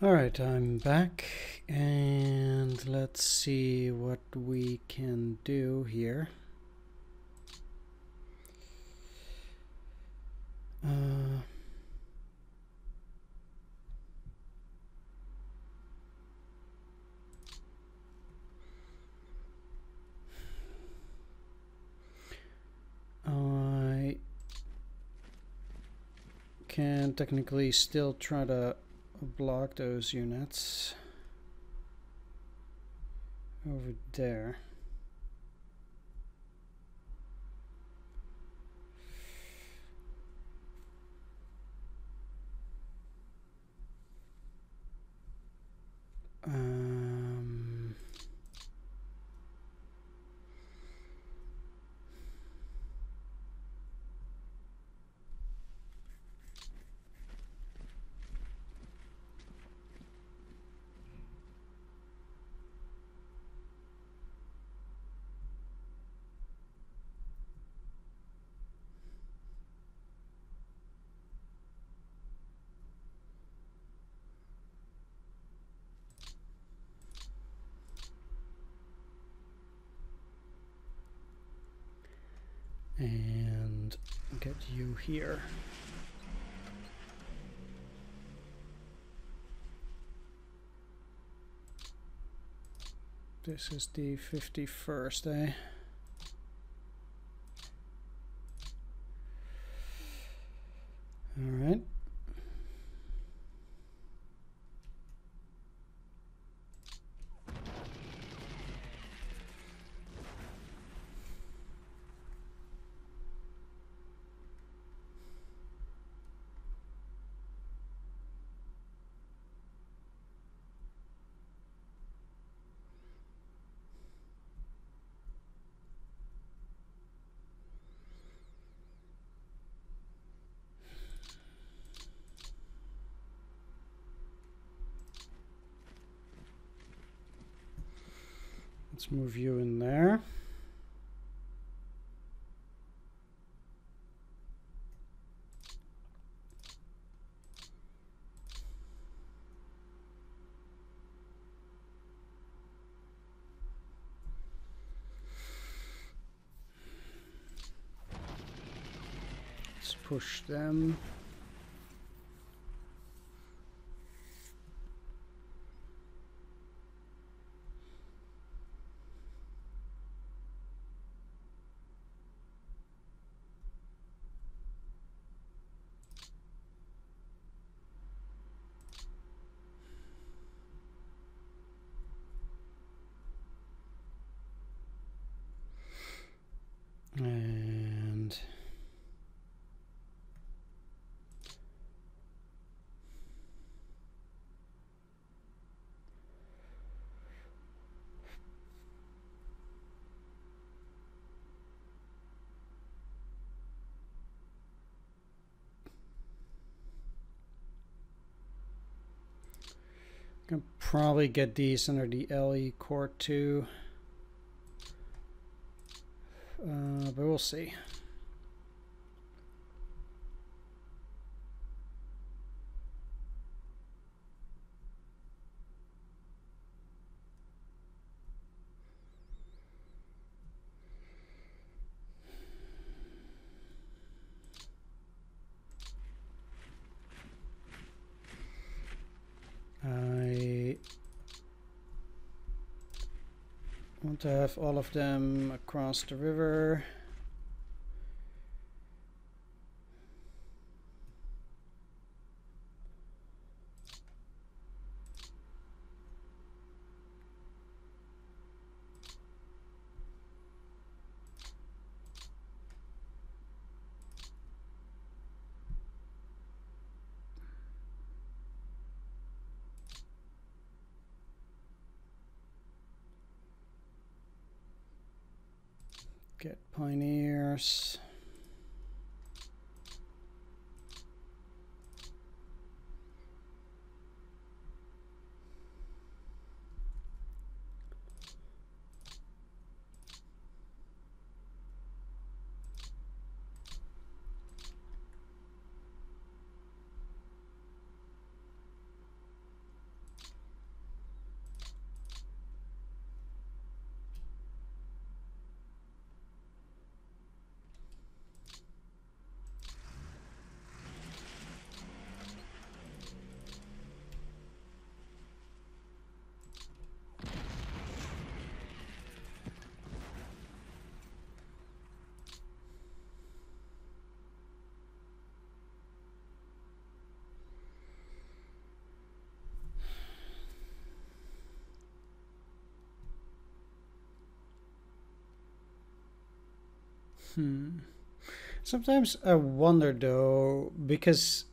All right, I'm back and let's see what we can do here. Uh, I can technically still try to block those units over there. Um, and get you here. This is the 51st, eh? All right. Let's move you in there. Let's push them. And can probably get these under the LE court too. Uh, but we'll see. I want to have all of them across the river. Hmm. Sometimes I wonder though, because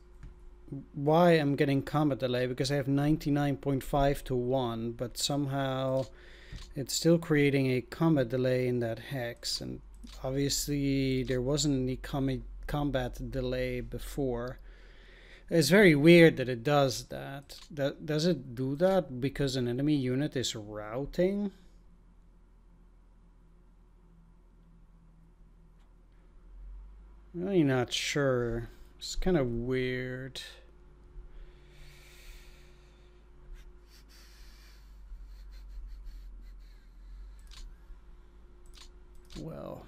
why I'm getting combat delay, because I have 99.5 to 1, but somehow it's still creating a combat delay in that hex, and obviously there wasn't any com combat delay before. It's very weird that it does that. that. Does it do that because an enemy unit is routing? Really not sure. It's kind of weird. Well.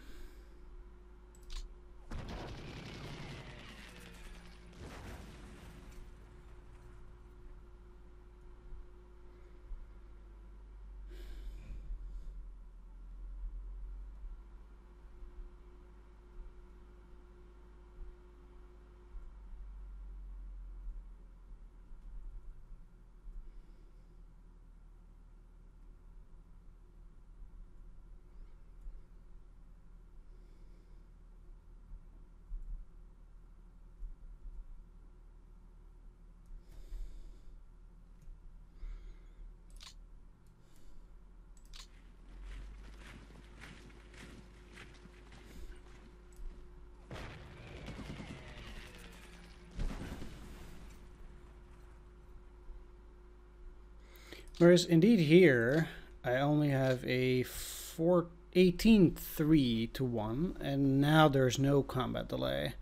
Whereas indeed here, I only have a 4, 18 3 to 1, and now there's no combat delay.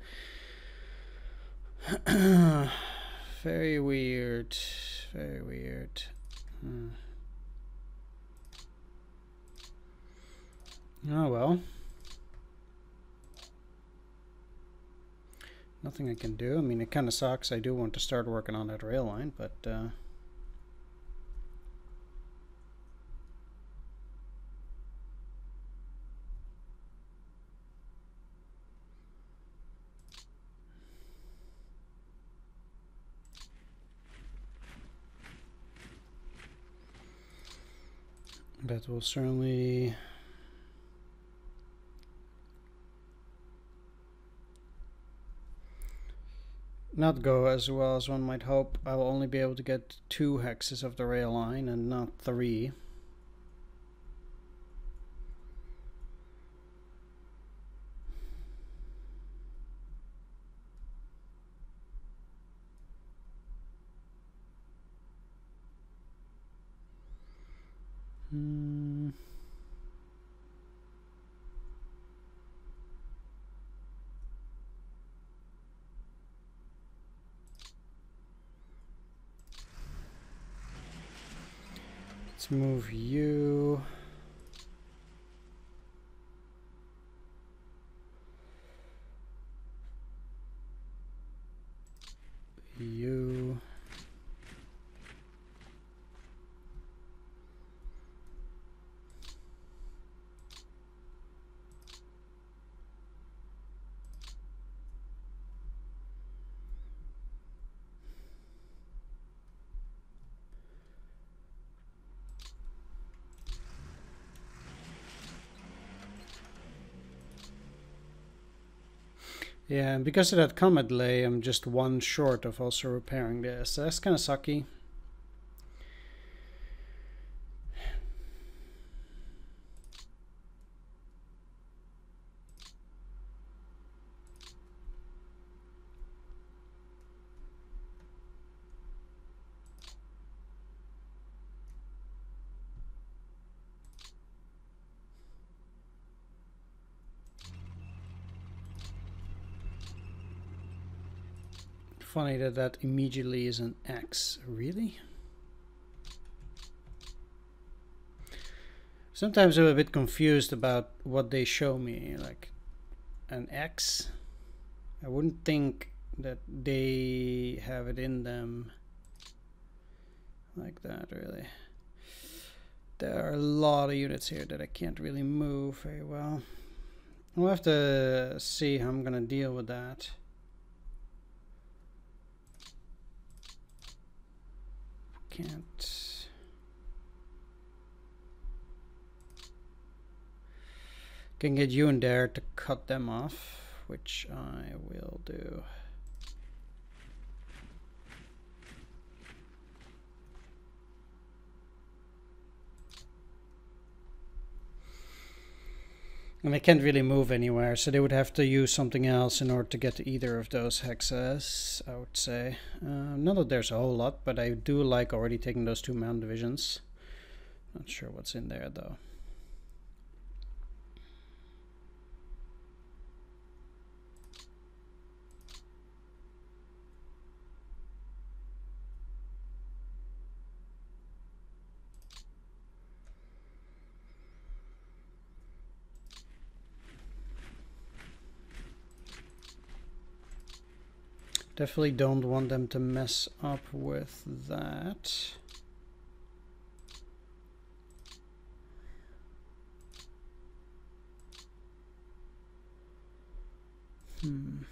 very weird. Very weird. Hmm. Oh well. Nothing I can do. I mean, it kind of sucks. I do want to start working on that rail line, but... Uh, That will certainly not go as well as one might hope. I will only be able to get two hexes of the rail line and not three. Move you. You. Yeah, and because of that combat delay, I'm just one short of also repairing this. So that's kind of sucky. That immediately is an X. Really? Sometimes I'm a bit confused about what they show me. Like an X. I wouldn't think that they have it in them like that really. There are a lot of units here that I can't really move very well. We'll have to see how I'm gonna deal with that. Can't. Can get you in there to cut them off, which I will do. And they can't really move anywhere, so they would have to use something else in order to get to either of those hexes, I would say. Uh, not that there's a whole lot, but I do like already taking those two mountain divisions. Not sure what's in there, though. Definitely don't want them to mess up with that. Hmm.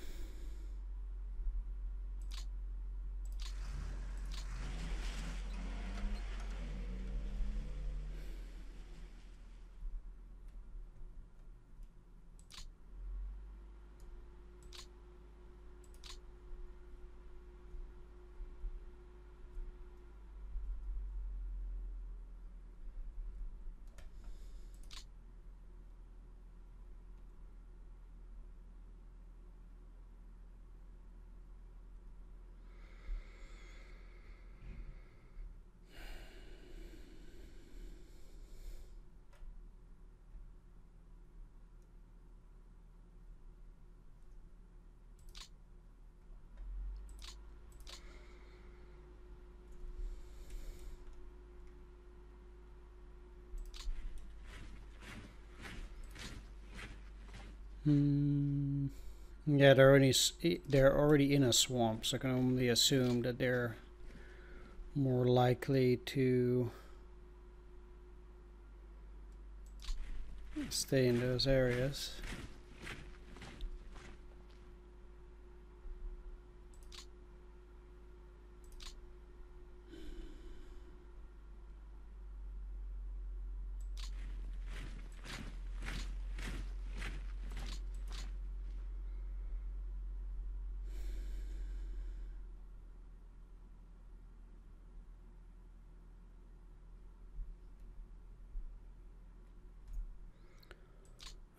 Hmm. Yeah, they're already they're already in a swamp, so I can only assume that they're more likely to stay in those areas.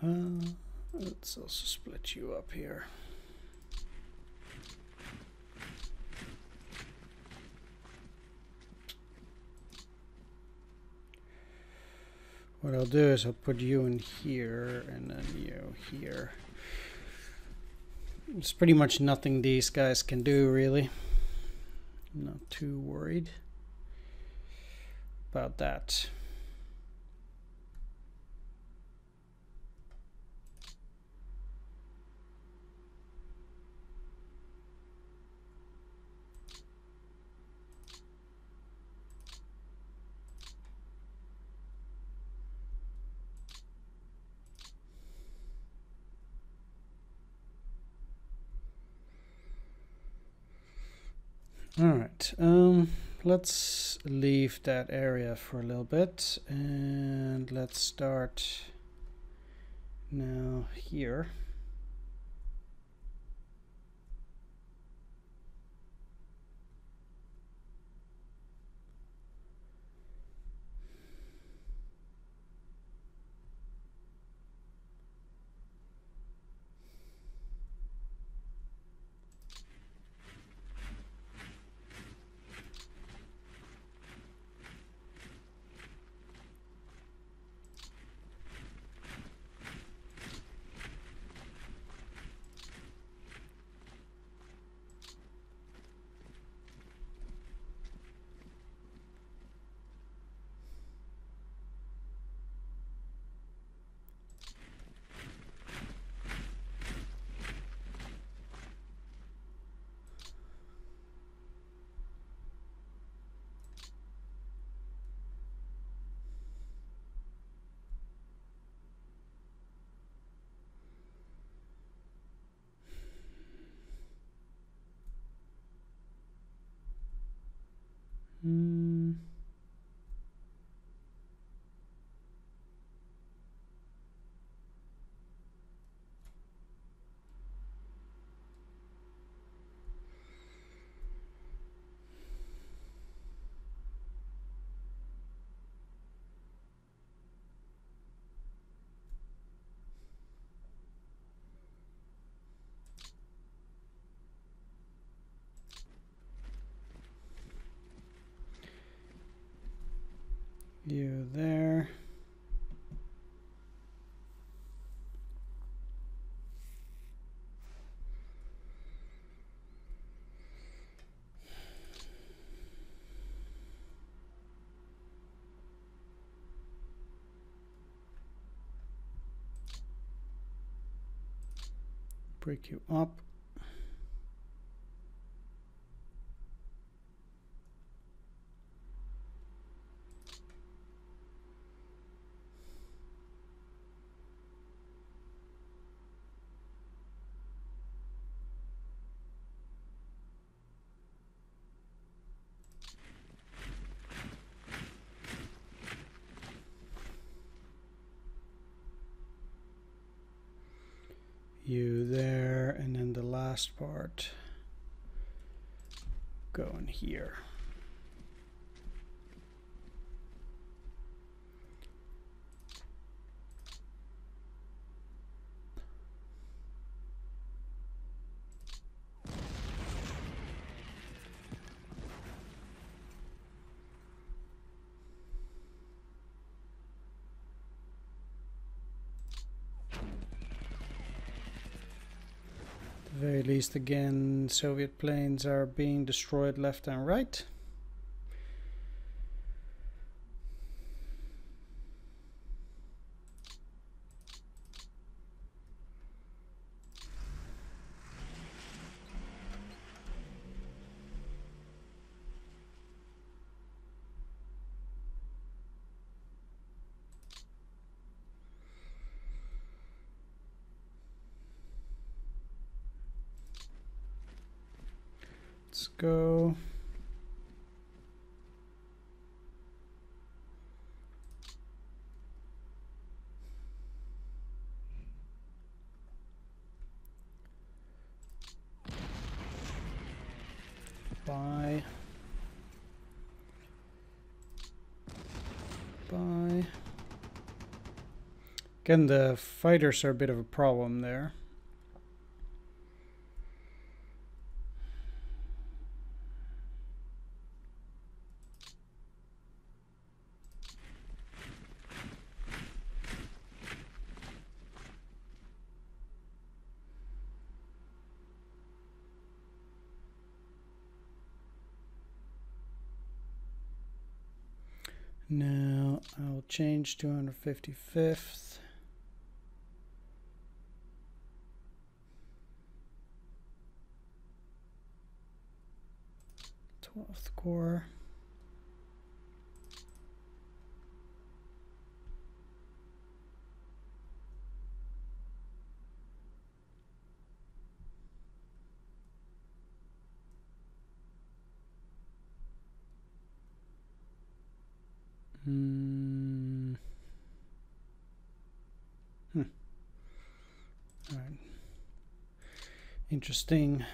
Uh, split you up here. What I'll do is I'll put you in here and then you here. It's pretty much nothing these guys can do really. I'm not too worried about that. All right, um, let's leave that area for a little bit and let's start now here. You there. break you up. you there and then the last part going here very least again Soviet planes are being destroyed left and right go. Bye. Bye. Again, the fighters are a bit of a problem there. Now I'll change 255th. Twelfth Corps. Hmm. Hmm. All right. Interesting.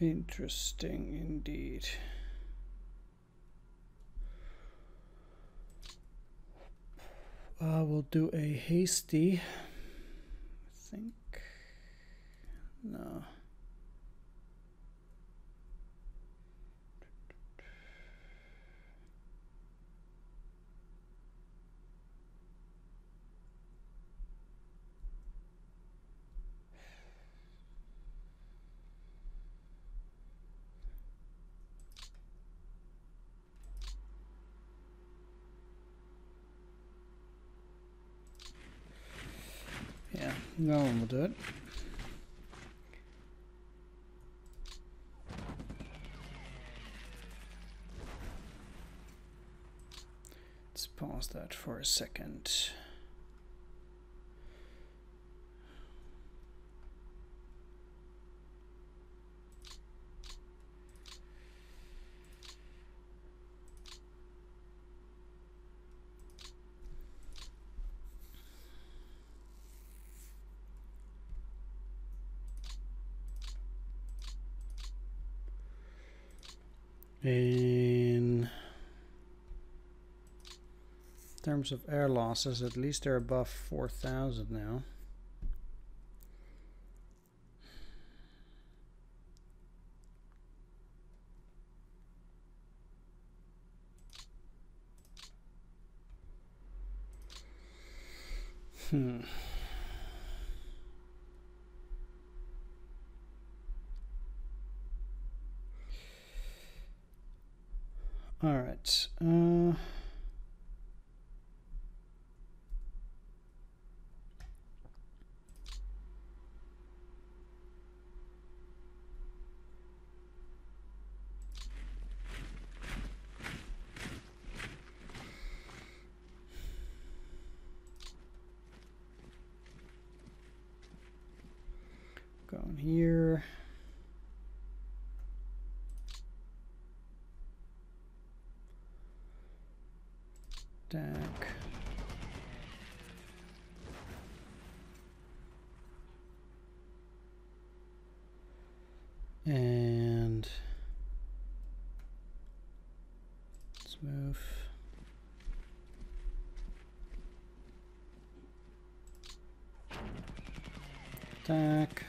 Interesting indeed. Uh, we'll do a hasty. I think. No. No one will do it. Let's pause that for a second. In terms of air losses, at least they're above 4,000 now. Hmm. All right. Uh, going here. Deck. And let's move. Attack.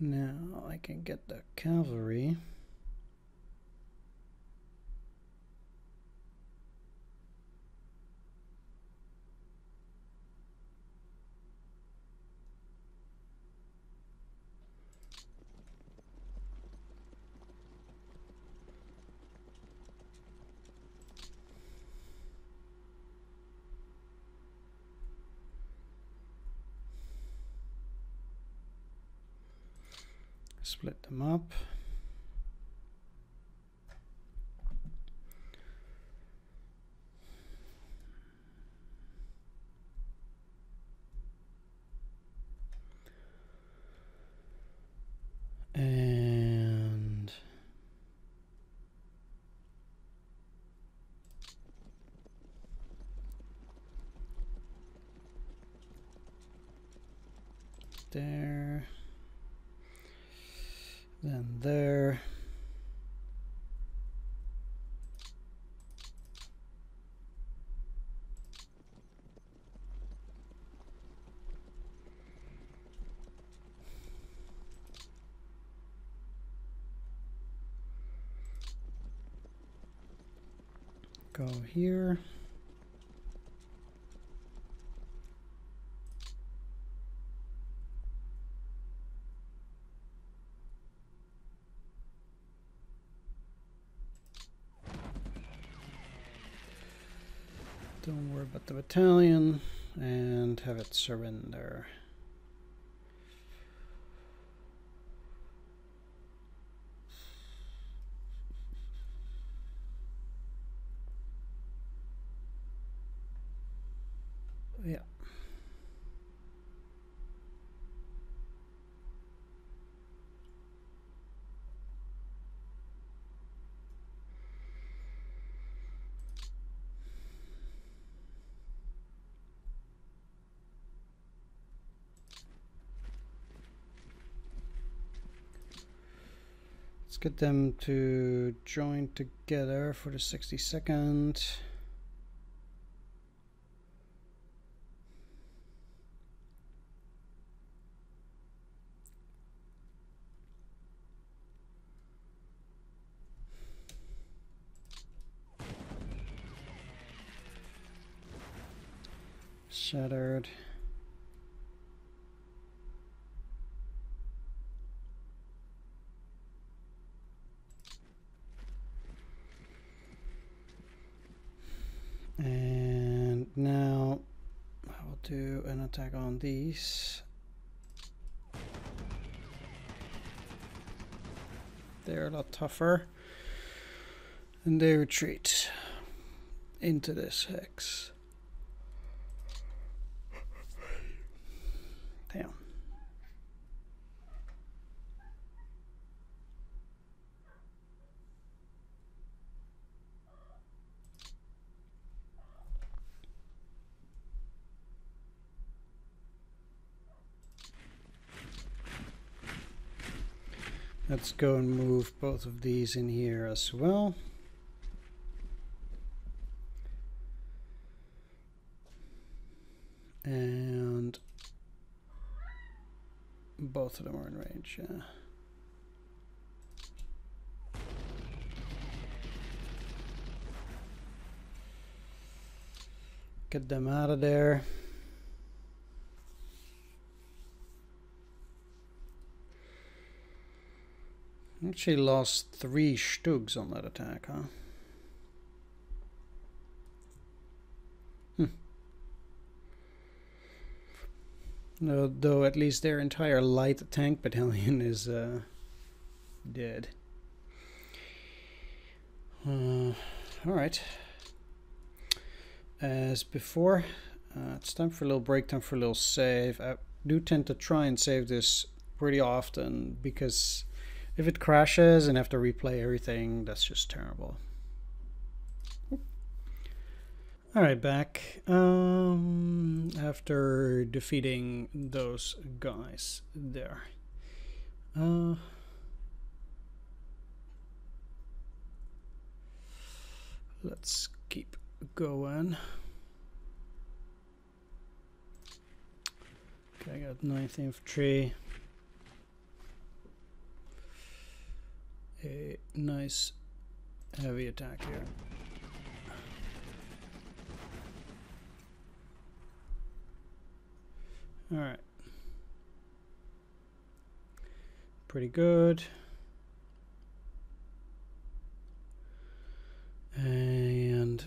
Now I can get the cavalry. Split them up. And there then there. Go here. Don't worry about the battalion and have it surrender. Yeah. Let's get them to join together for the 62nd. Shattered. And now I'll do an attack these. They're a lot tougher. And they retreat into this hex. go and move both of these in here as well. And both of them are in range, yeah. Get them out of there. Actually lost three Stugs on that attack, huh? Hmm. No, though at least their entire light tank battalion is uh, dead. Uh, Alright. As before, uh, it's time for a little break, time for a little save. I do tend to try and save this pretty often because if it crashes and have to replay everything, that's just terrible. Alright, back. Um, after defeating those guys there. Uh, let's keep going. Okay, I got 9th Infantry. A nice heavy attack here. All right. Pretty good. And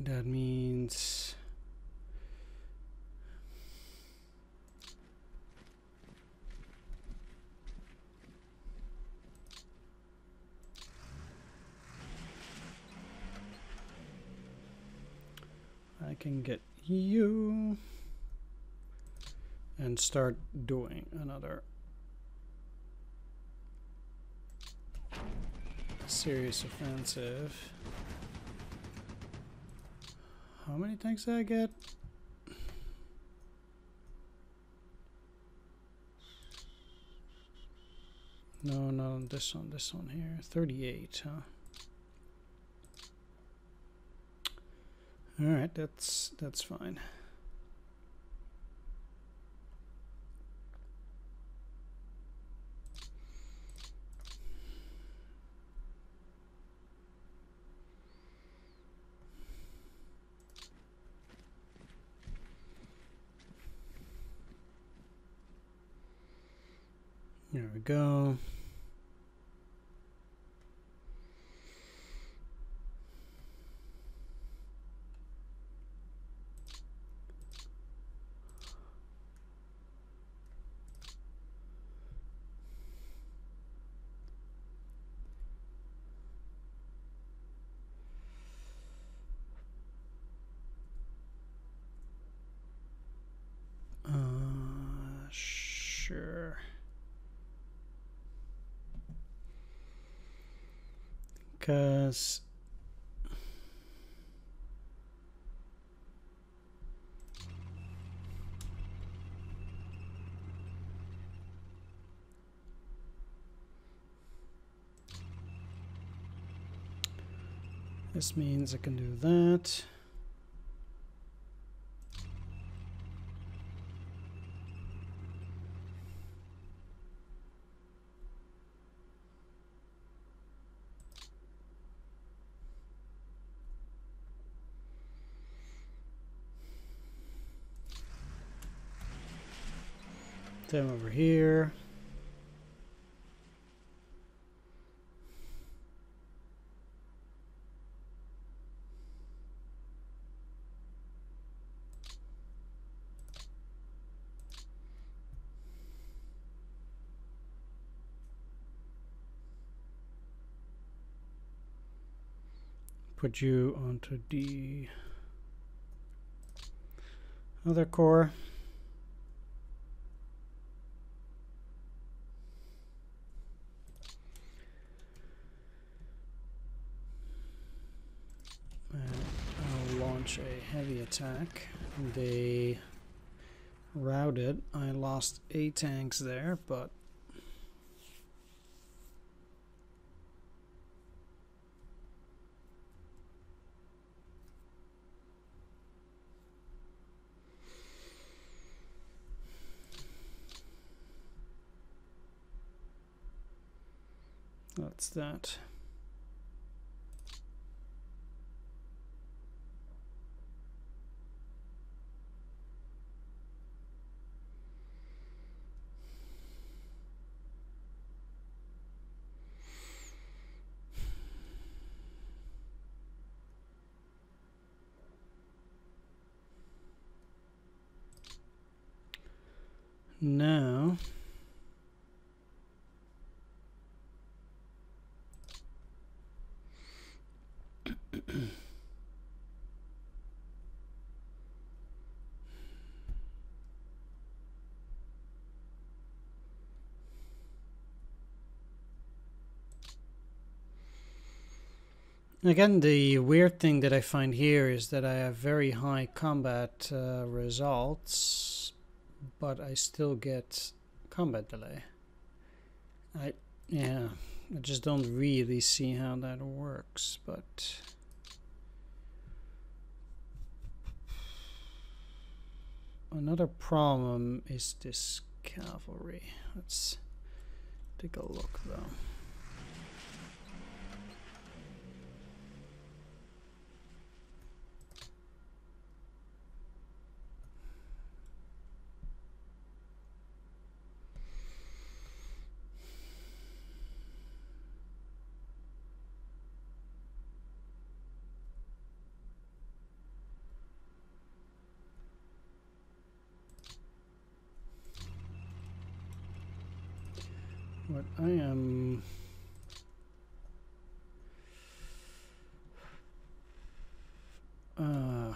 that means I can get you and start doing another serious offensive. How many tanks did I get? No, no, this one, this one here. 38, huh? All right, that's that's fine. There we go. Because this means I can do that. Over here. Put you onto the other corps. launch a heavy attack. They routed. I lost eight tanks there, but that's that. Again, the weird thing that I find here is that I have very high combat uh, results, but I still get combat delay. I, yeah, I just don't really see how that works, but... Another problem is this cavalry. Let's take a look though. What I am uh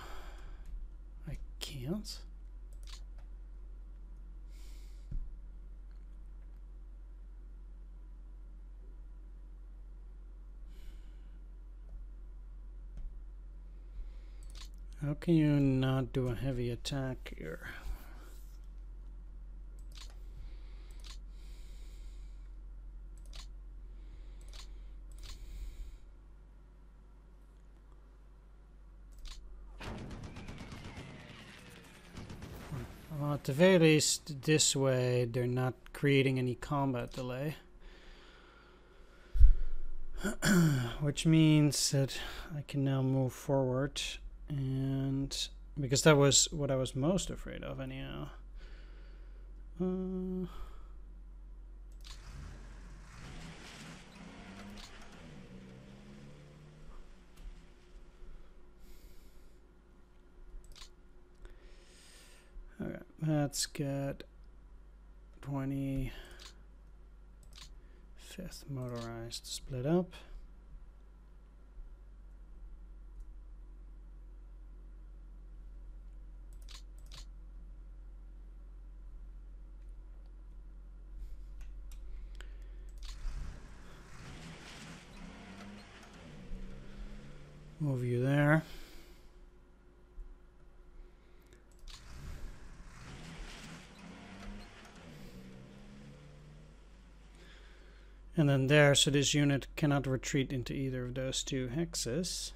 I can't How can you not do a heavy attack here? Well, at the very least, this way they're not creating any combat delay. Which means that I can now move forward and because that was what I was most afraid of anyhow. Uh, okay, let's get 25th motorized split up. Move you there. And then there, so this unit cannot retreat into either of those two hexes.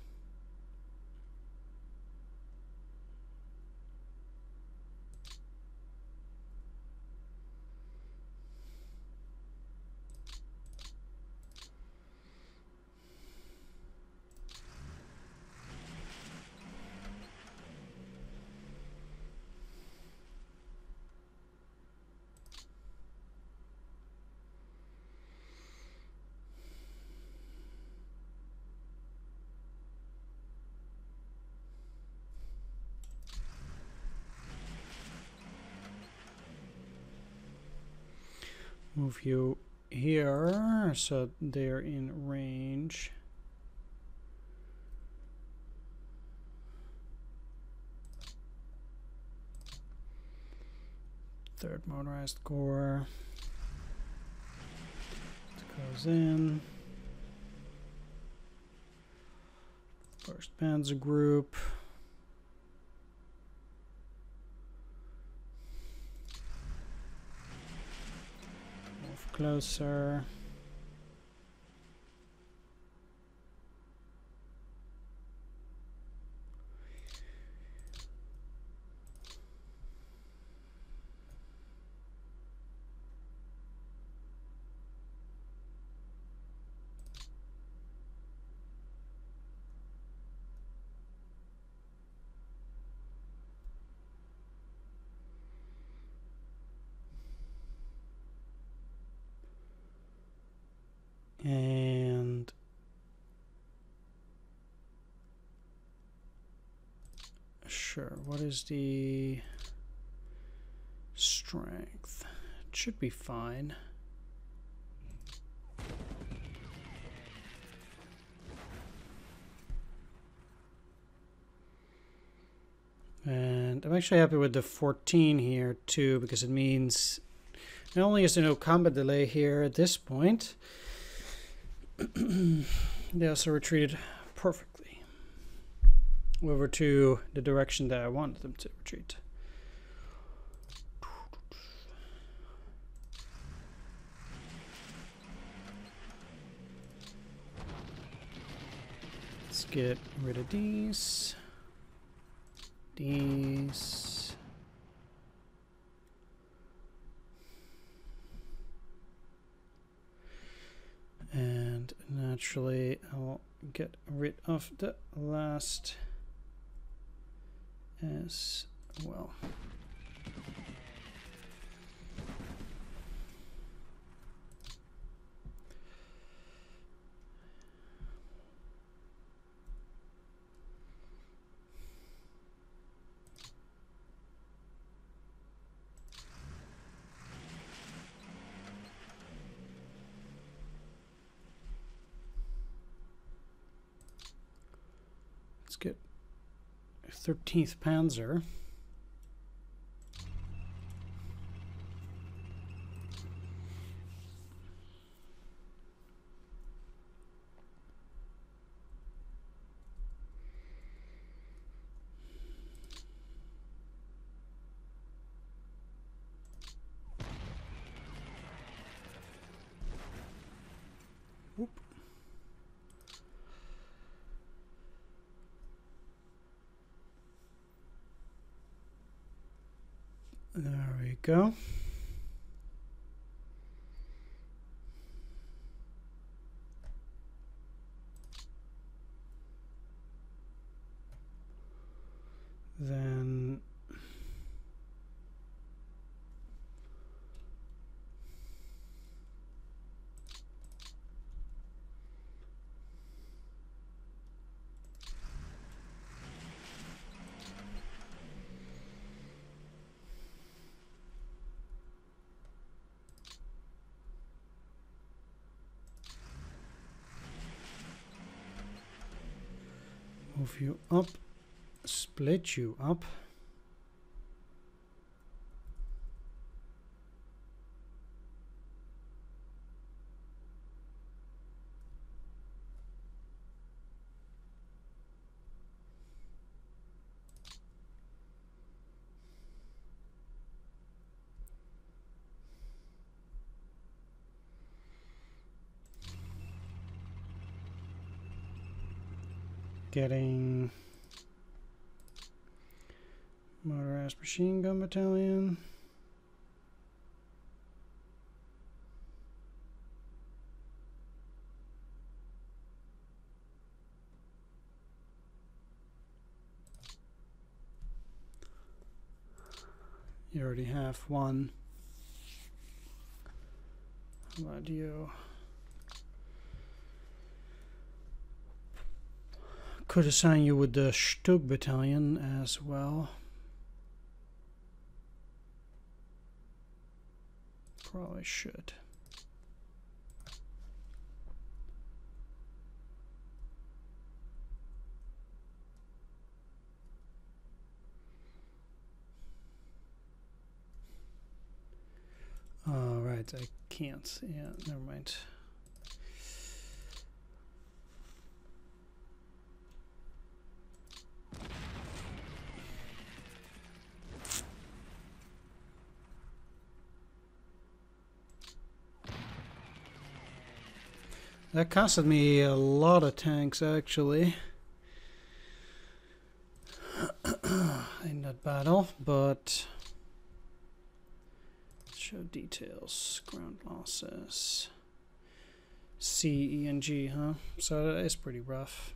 move you here so they're in range. Third motorized corps goes in. First panzer group closer. And sure, what is the strength? It should be fine. And I'm actually happy with the 14 here too, because it means not only is there no combat delay here at this point, they also retreated perfectly over to the direction that I want them to retreat. Let's get rid of these these. And naturally, I'll get rid of the last as well. Let's get 13th Panzer. Go. Then move you up, split you up. getting motorized machine gun battalion. You already have one. How about you? Could assign you with the Stug battalion as well. Probably should. All right, I can't. See. Yeah, never mind. That costed me a lot of tanks actually in that battle, but show details, ground losses, C, E, and G, huh? So it's pretty rough.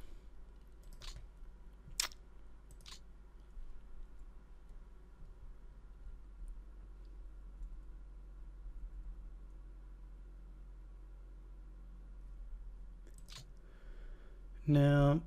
Now,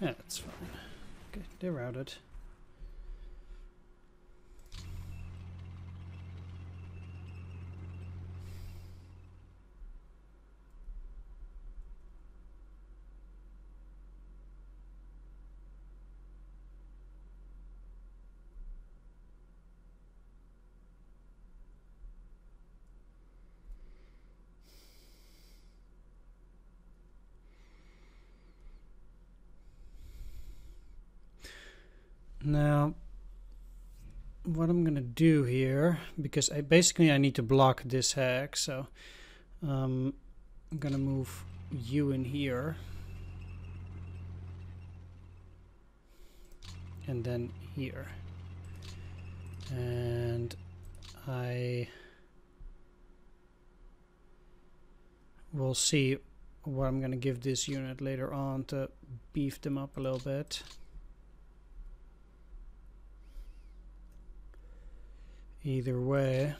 that's fine. Okay, they're Now, what I'm gonna do here, because I basically I need to block this hex, so um, I'm gonna move you in here. And then here. And I will see what I'm gonna give this unit later on to beef them up a little bit. Either way.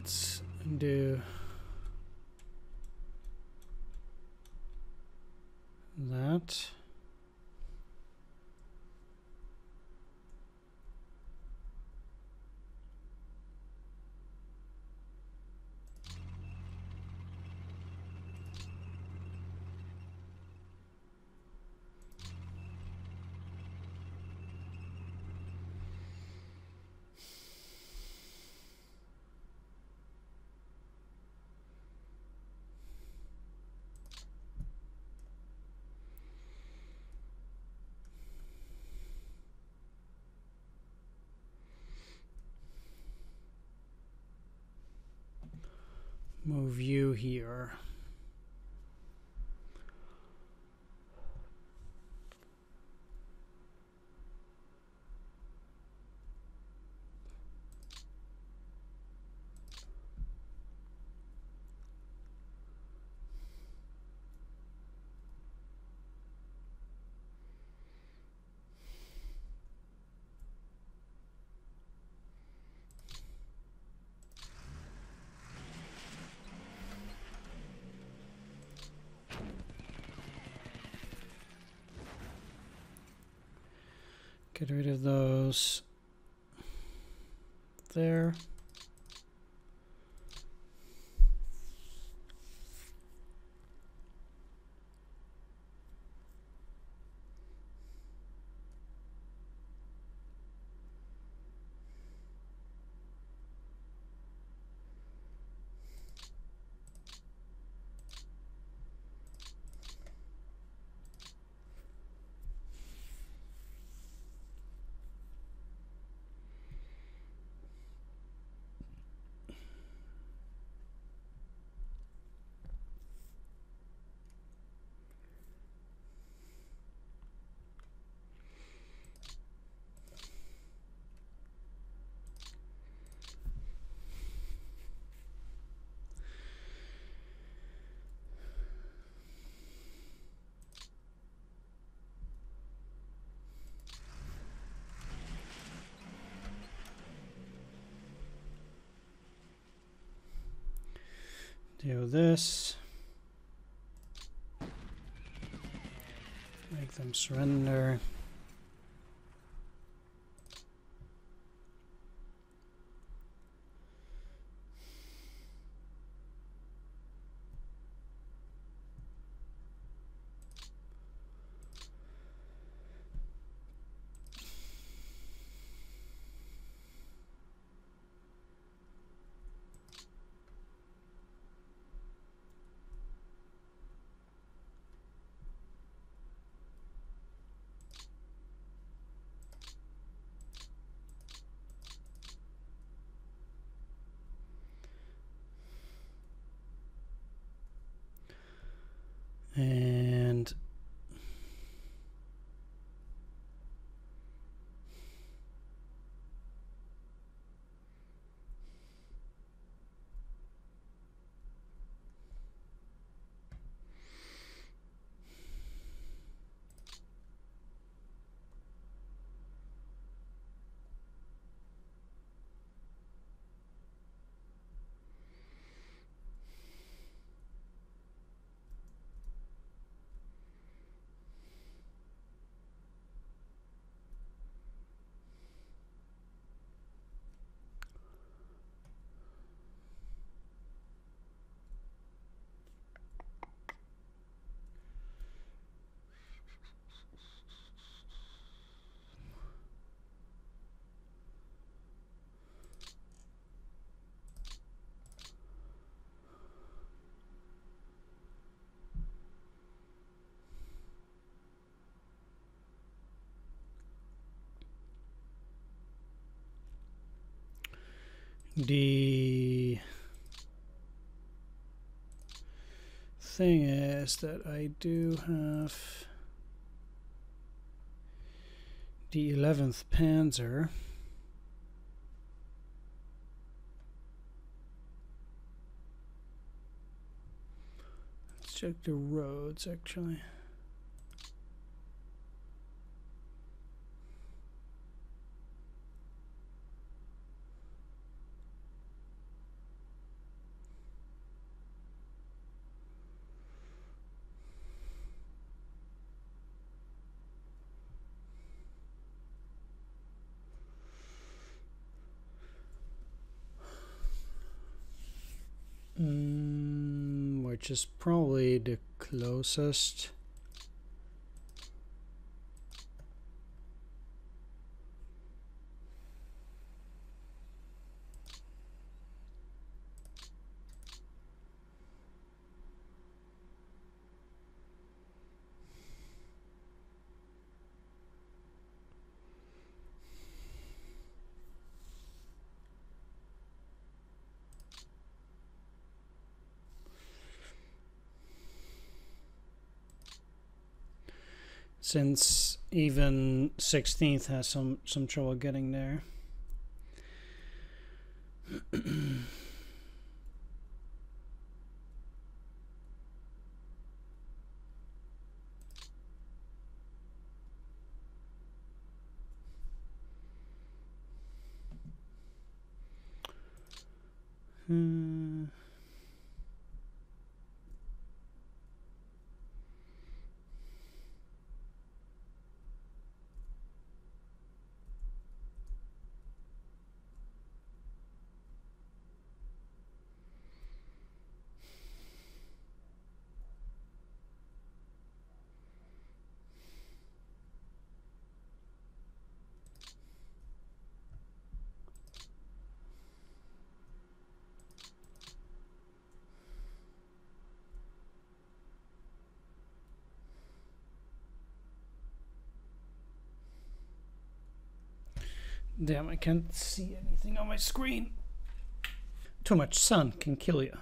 let's do that. Move you here. Get rid of those there. Do this Make them surrender. And the thing is that I do have the 11th Panzer. Let's check the roads actually. Mm, which is probably the closest. Since even 16th has some some trouble getting there Damn, I can't see anything on my screen. Too much sun can kill you.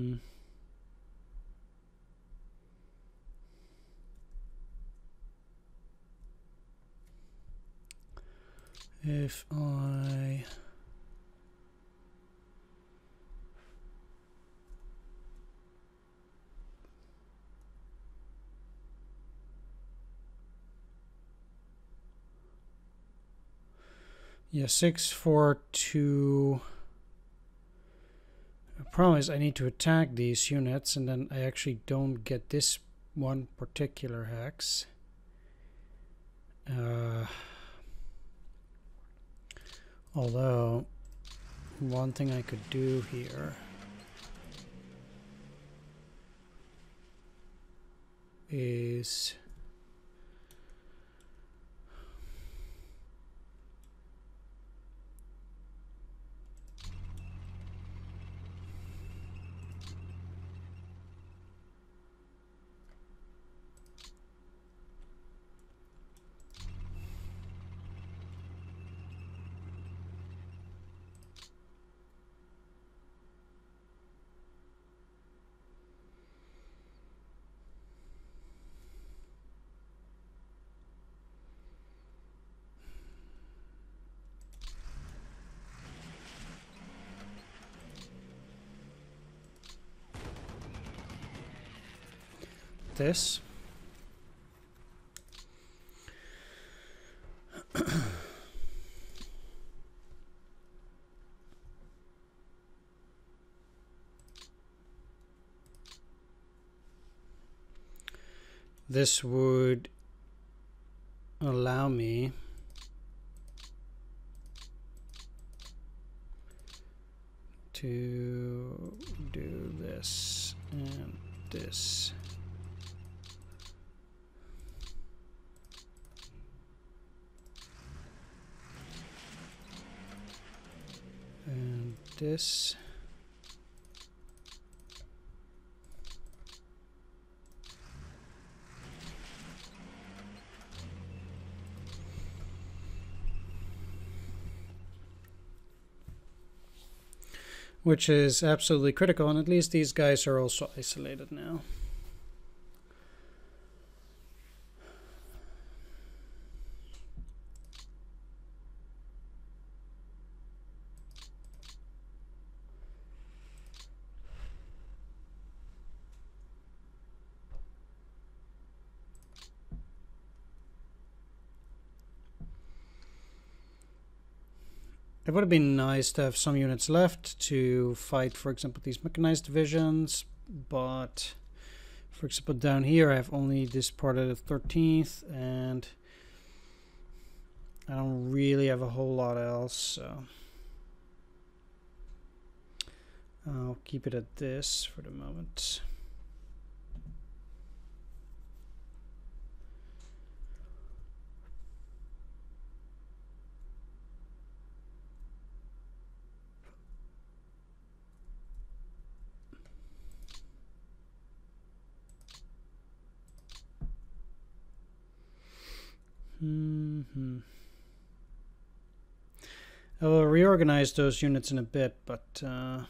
Mm-hmm. If I Yeah, six, four, two. Problem is I need to attack these units and then I actually don't get this one particular hex. Uh, although, one thing I could do here is this. this would allow me to do this and this. And this. Which is absolutely critical and at least these guys are also isolated now It would have been nice to have some units left to fight, for example, these mechanized divisions, but for example, down here I have only this part of the 13th, and I don't really have a whole lot else, so I'll keep it at this for the moment. Mm hmm I will reorganize those units in a bit, but uh,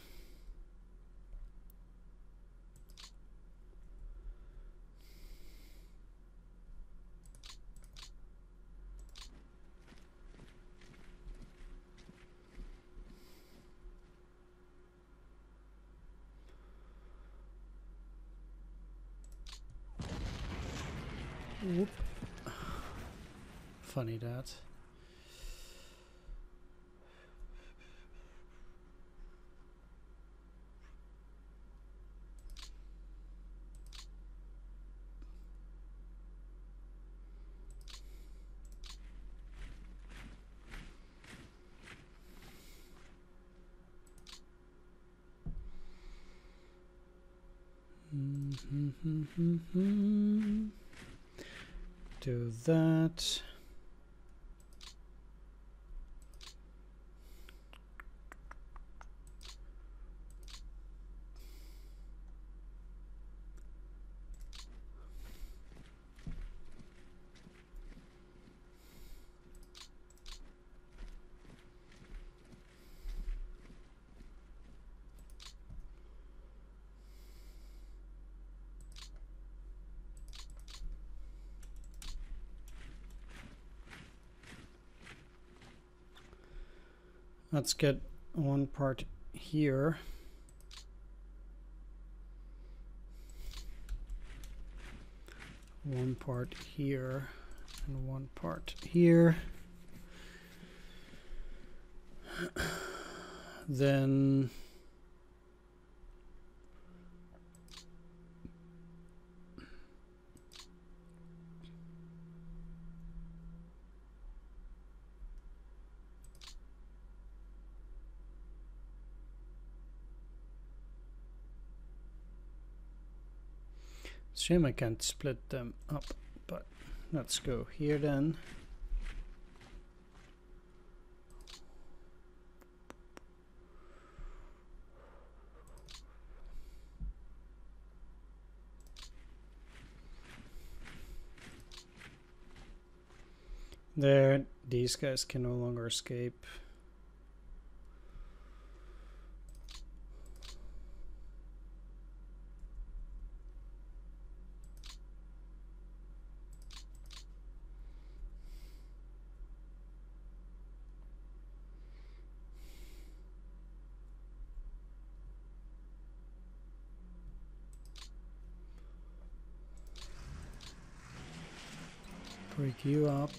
funny that. Do that. Let's get one part here. One part here and one part here. then Shame I can't split them up, but let's go here then. There, these guys can no longer escape. You up.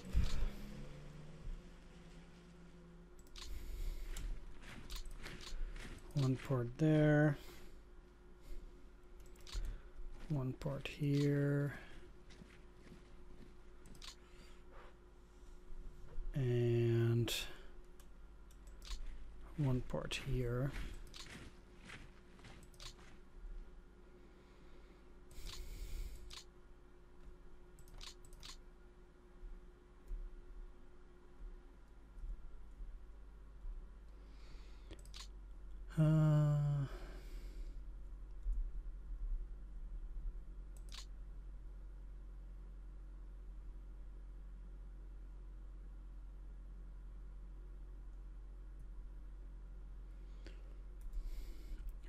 One part there. One part here. And one part here.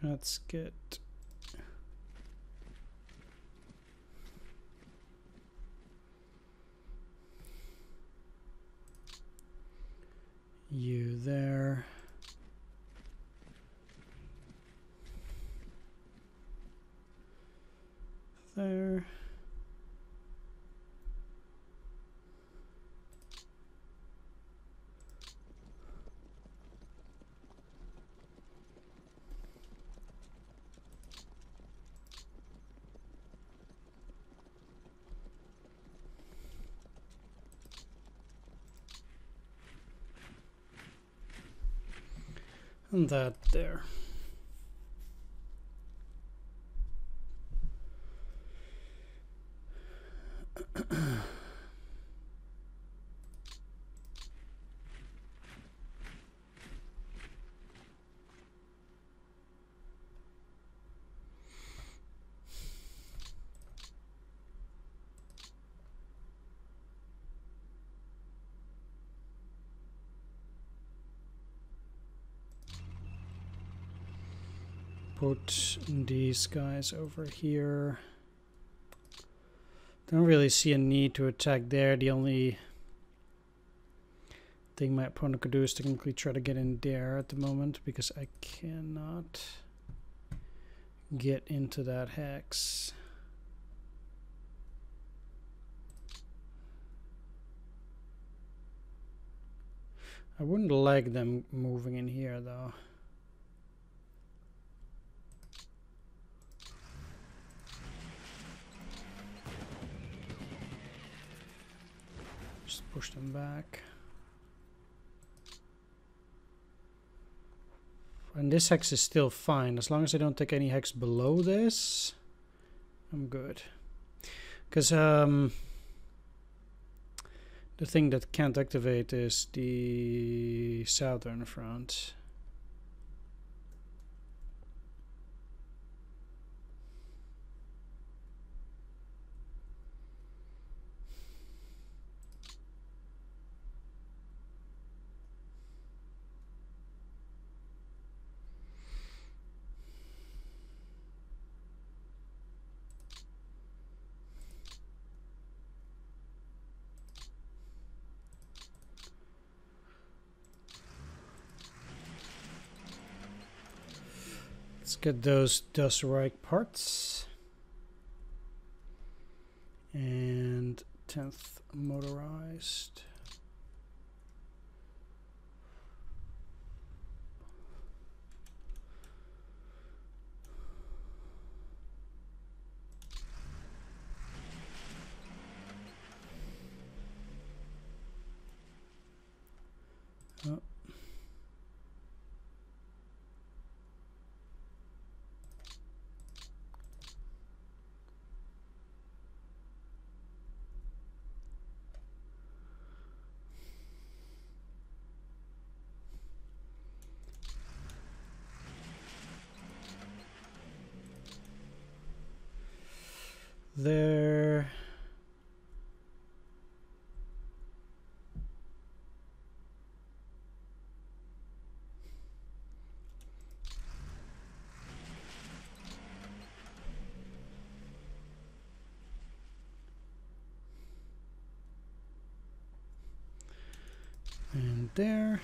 Uh, let's get you there. there. And that there. put these guys over here. Don't really see a need to attack there. The only thing my opponent could do is technically try to get in there at the moment because I cannot get into that hex. I wouldn't like them moving in here though. Push them back. And this hex is still fine. As long as I don't take any hex below this, I'm good. Because um, the thing that can't activate is the southern front. Get those Das Reich parts. And 10th motorized. Oh. There. And there.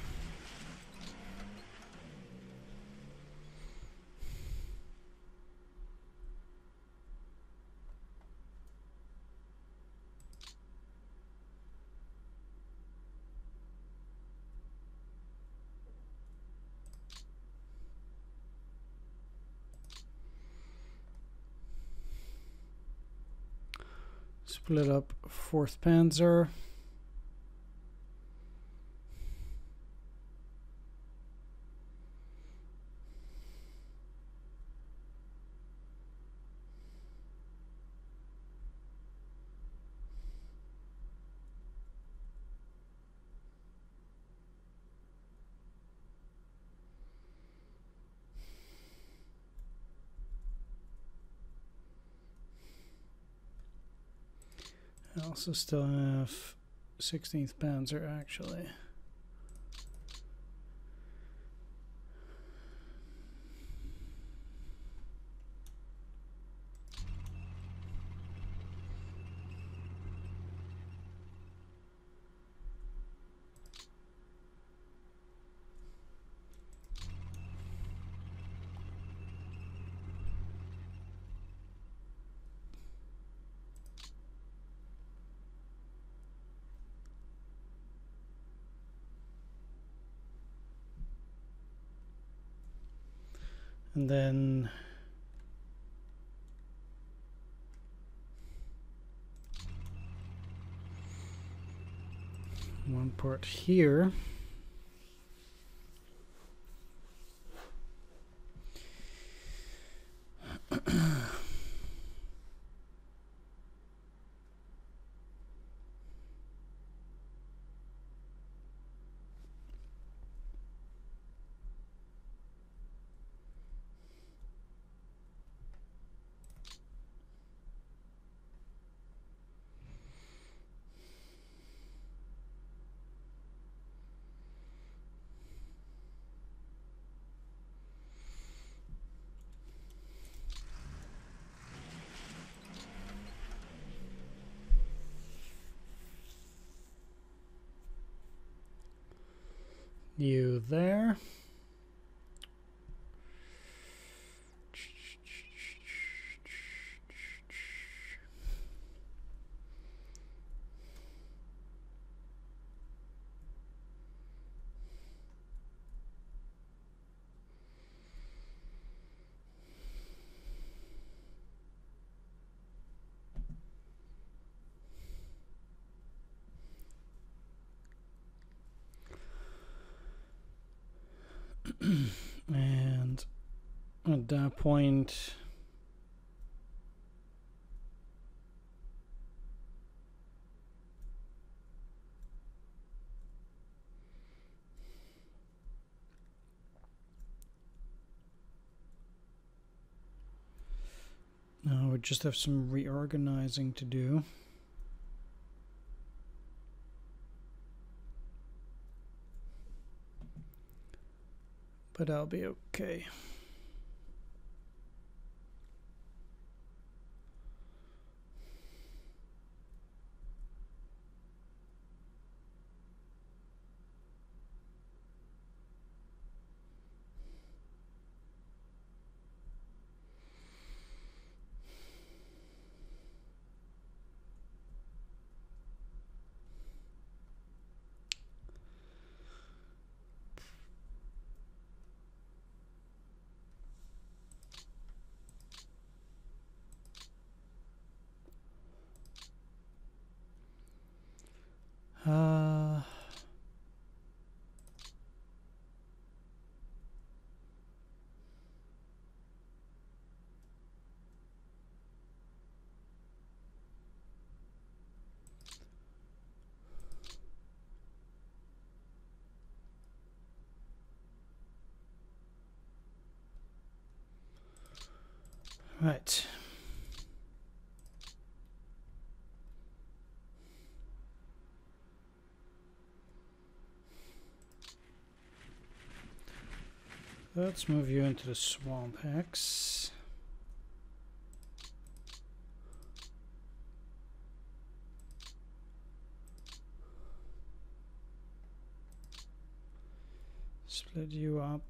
Split up 4th Panzer. I also still have 16th Panzer actually. And then one port here you there. Point now we just have some reorganizing to do but I'll be okay. Right. Let's move you into the swamp hex. Split you up.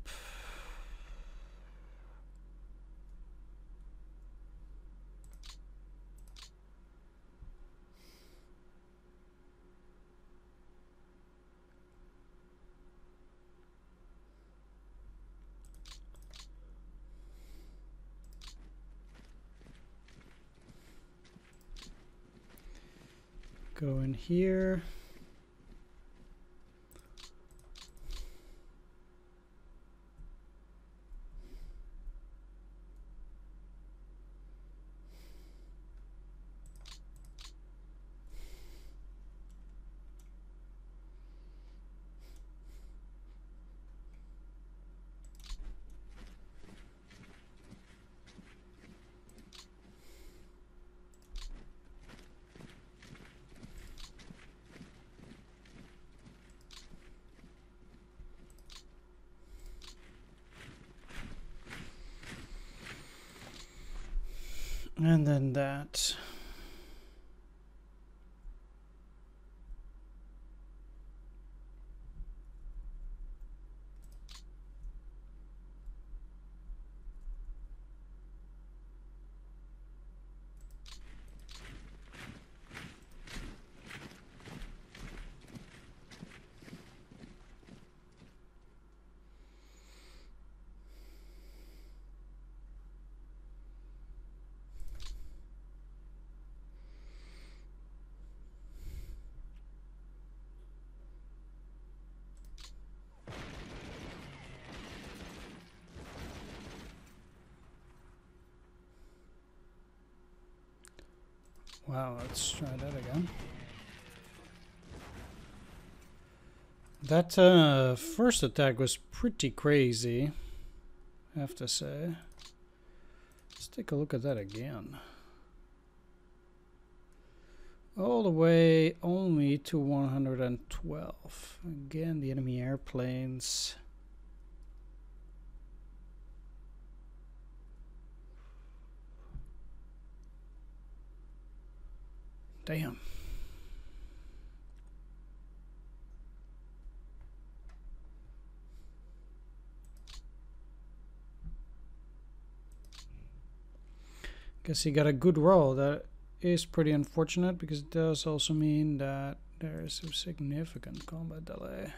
Go in here. And then that. Wow, let's try that again. That uh, first attack was pretty crazy, I have to say. Let's take a look at that again. All the way only to 112. Again, the enemy airplanes. Damn. Guess he got a good roll. That is pretty unfortunate because it does also mean that there is a significant combat delay.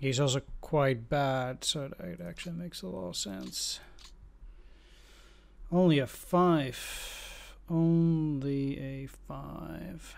He's also quite bad, so it actually makes a lot of sense. Only a 5. Only a 5.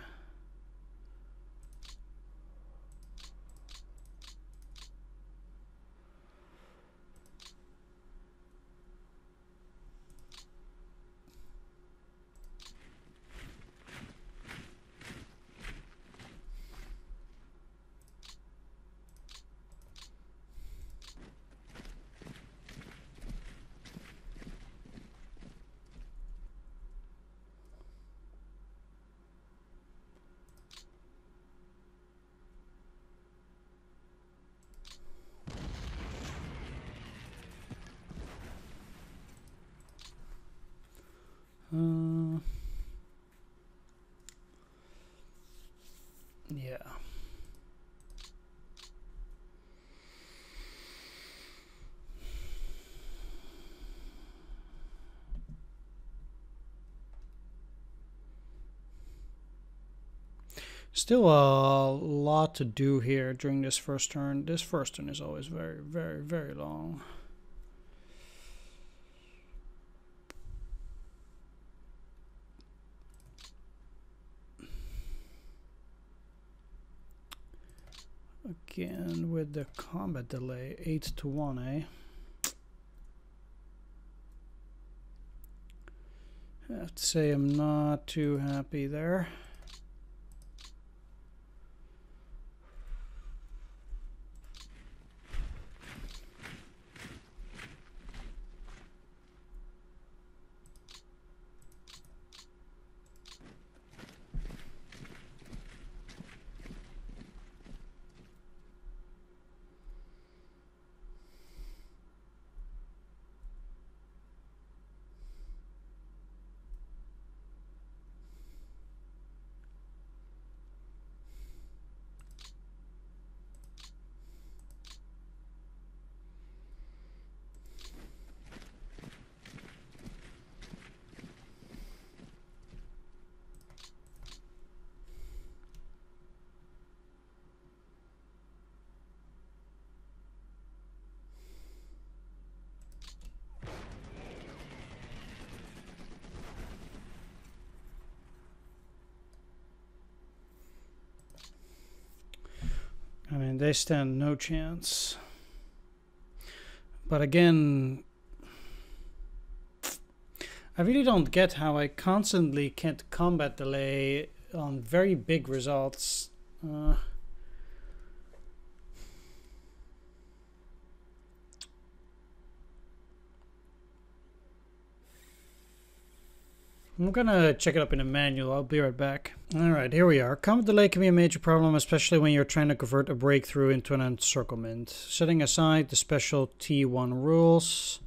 Uh, yeah. Still a lot to do here during this first turn. This first turn is always very, very, very long. Again with the combat delay, 8 to 1, eh? I have to say I'm not too happy there. They stand no chance. But again, I really don't get how I constantly can't combat delay on very big results. Uh, I'm gonna check it up in a manual. I'll be right back. Alright, here we are. Combat delay can be a major problem, especially when you're trying to convert a breakthrough into an encirclement. Setting aside the special T1 rules,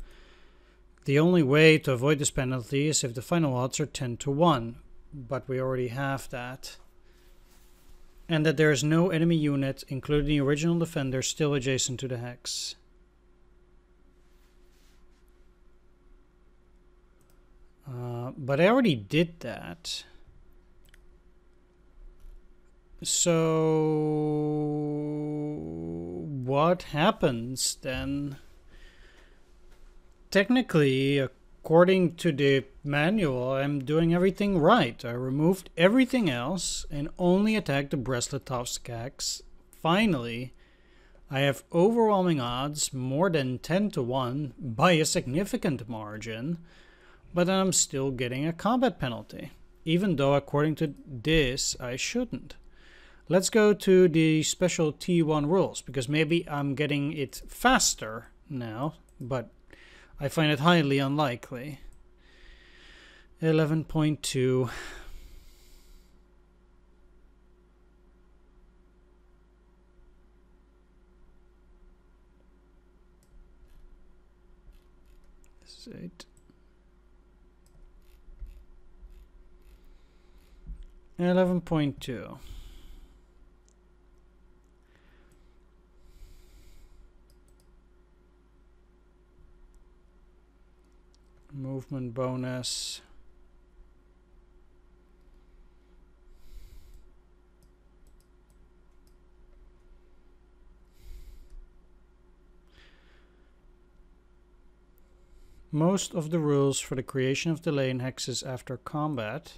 the only way to avoid this penalty is if the final odds are 10 to 1, but we already have that. And that there is no enemy unit, including the original defender, still adjacent to the hex. Uh, but I already did that. So what happens then? Technically, according to the manual, I'm doing everything right. I removed everything else and only attacked the Brest-Litovsk. Finally, I have overwhelming odds, more than 10 to 1, by a significant margin but I'm still getting a combat penalty, even though according to this I shouldn't. Let's go to the special T1 rules, because maybe I'm getting it faster now, but I find it highly unlikely. 11.2 This is 8 11.2 movement bonus. Most of the rules for the creation of delay in hexes after combat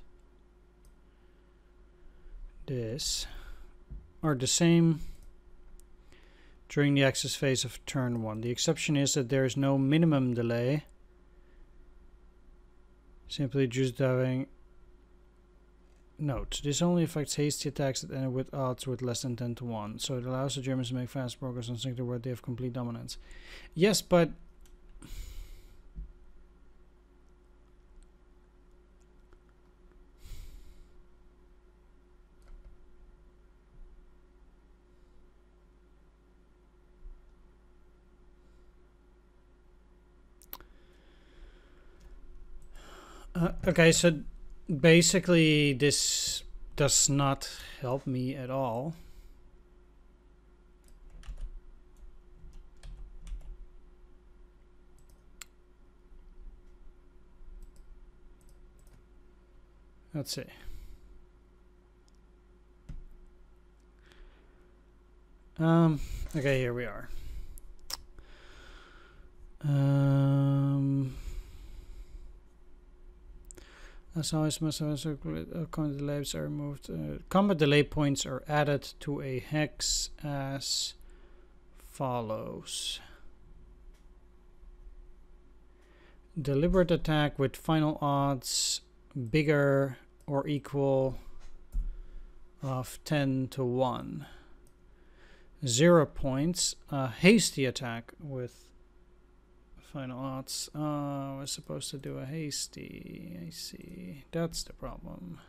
this are the same during the Axis phase of turn 1. The exception is that there is no minimum delay. Simply just having Note, this only affects hasty attacks that end with odds with less than 10 to 1, so it allows the Germans to make fast progress on sector where they have complete dominance. Yes, but Uh, okay, so basically this does not help me at all. Let's see. Um, okay, here we are. Um, as always, most of us combat delays are removed. Uh, combat delay points are added to a hex as follows. Deliberate attack with final odds bigger or equal of 10 to 1. Zero points. Uh, hasty attack with final odds. Uh, was supposed to do a hasty. I see. That's the problem.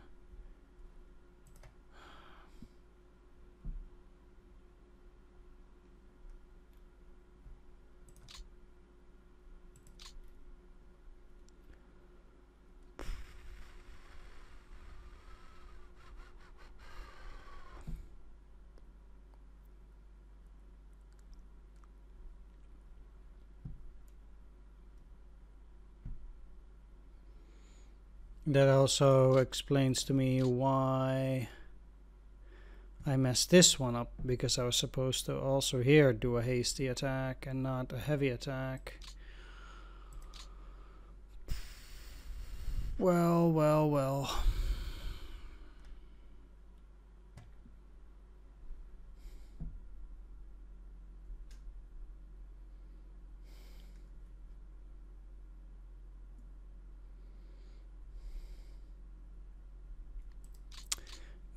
That also explains to me why I messed this one up because I was supposed to also here do a hasty attack and not a heavy attack. Well, well, well.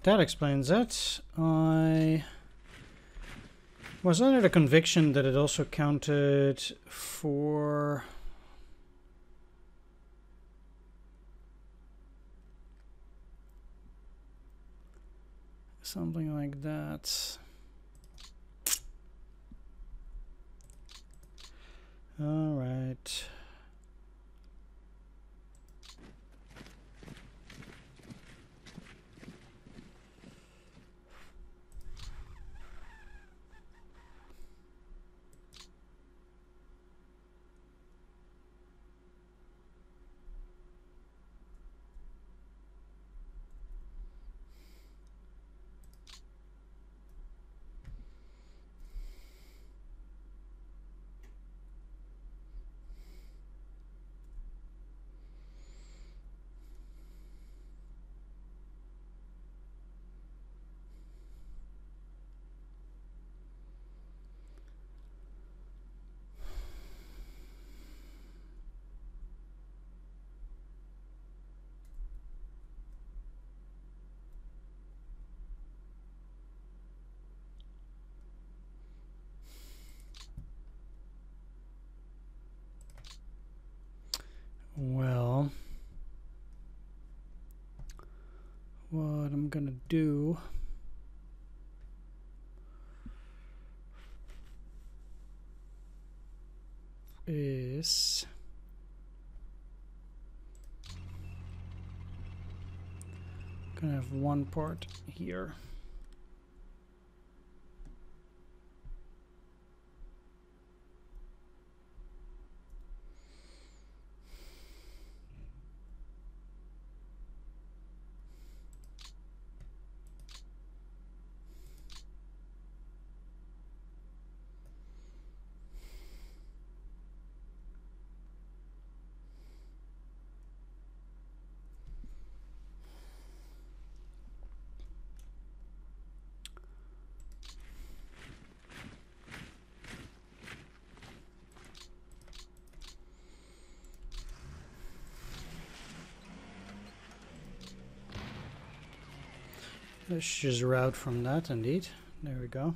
That explains it. I was under the conviction that it also counted for something like that. All right. Well, I'm gonna do is gonna have one part here. Let's just route from that indeed. There we go.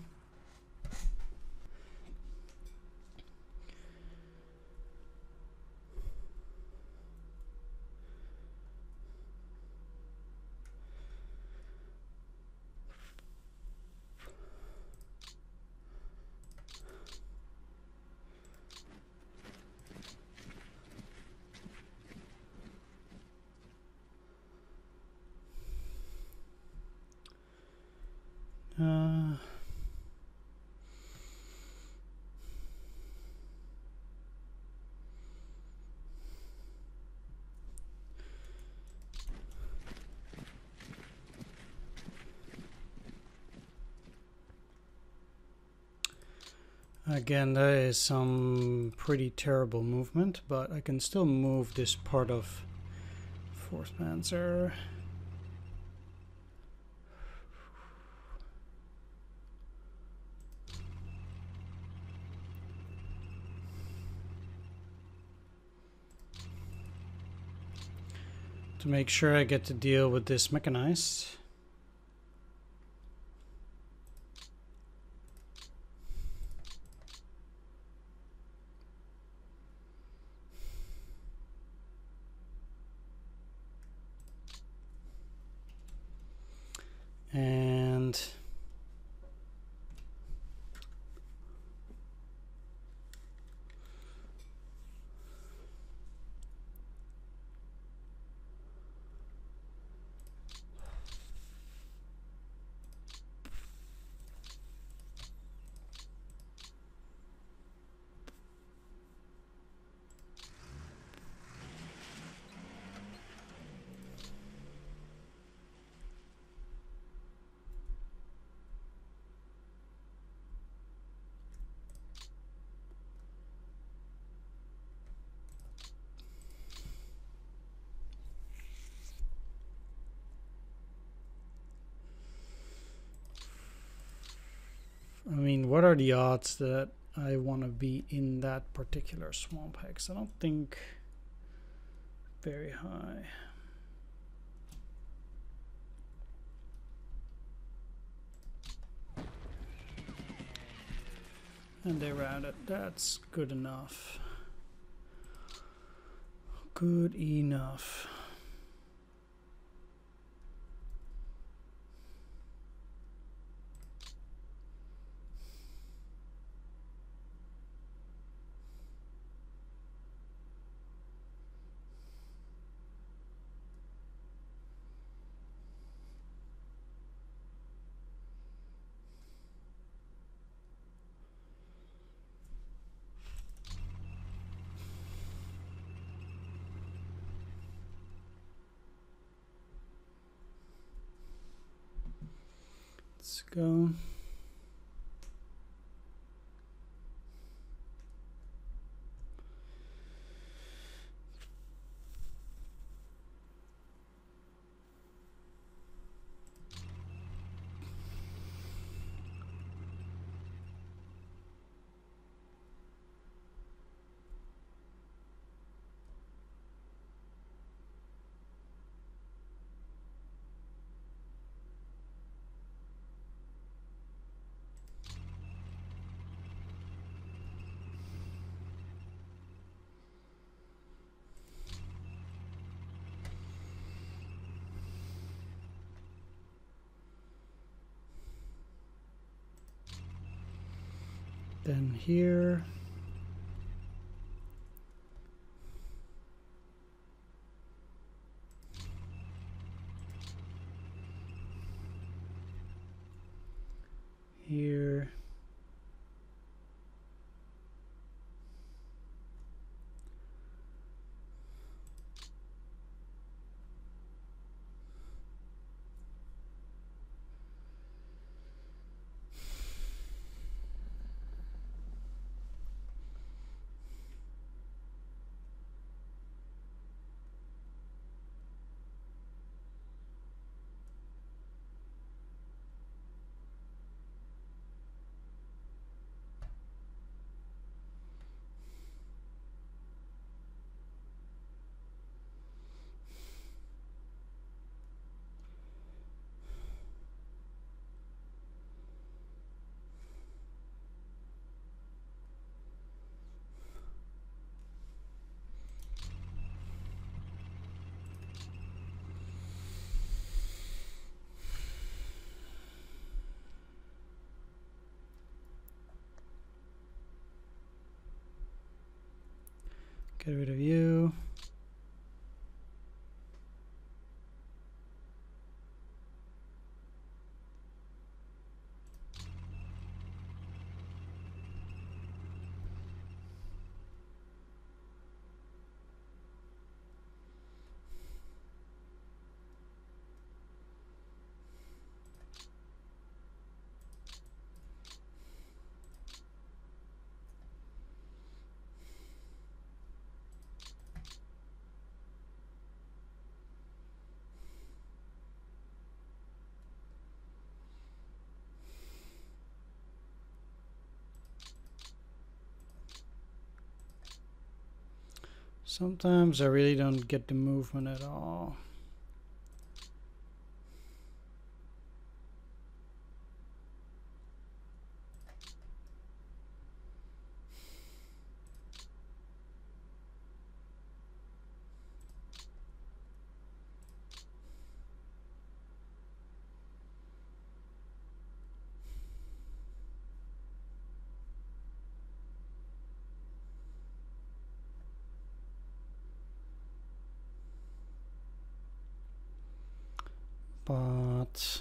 Again, that is some pretty terrible movement, but I can still move this part of Fourth Panzer. to make sure I get to deal with this mechanized. And I mean, what are the odds that I want to be in that particular swamp hex? I don't think very high. And they routed. it. That's good enough. Good enough. go. Then here. Here. Get rid of you. Sometimes I really don't get the movement at all. But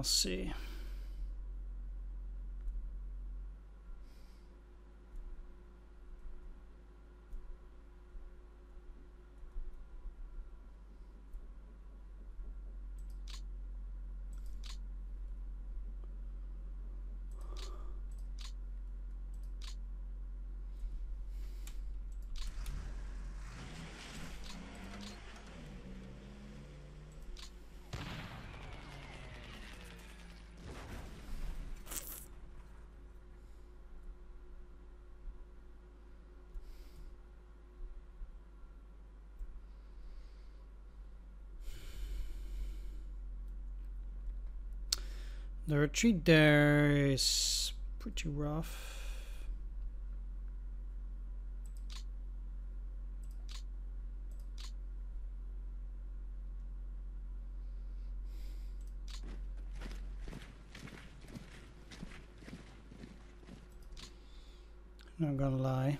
I'll see. The retreat there is pretty rough. Not gonna lie.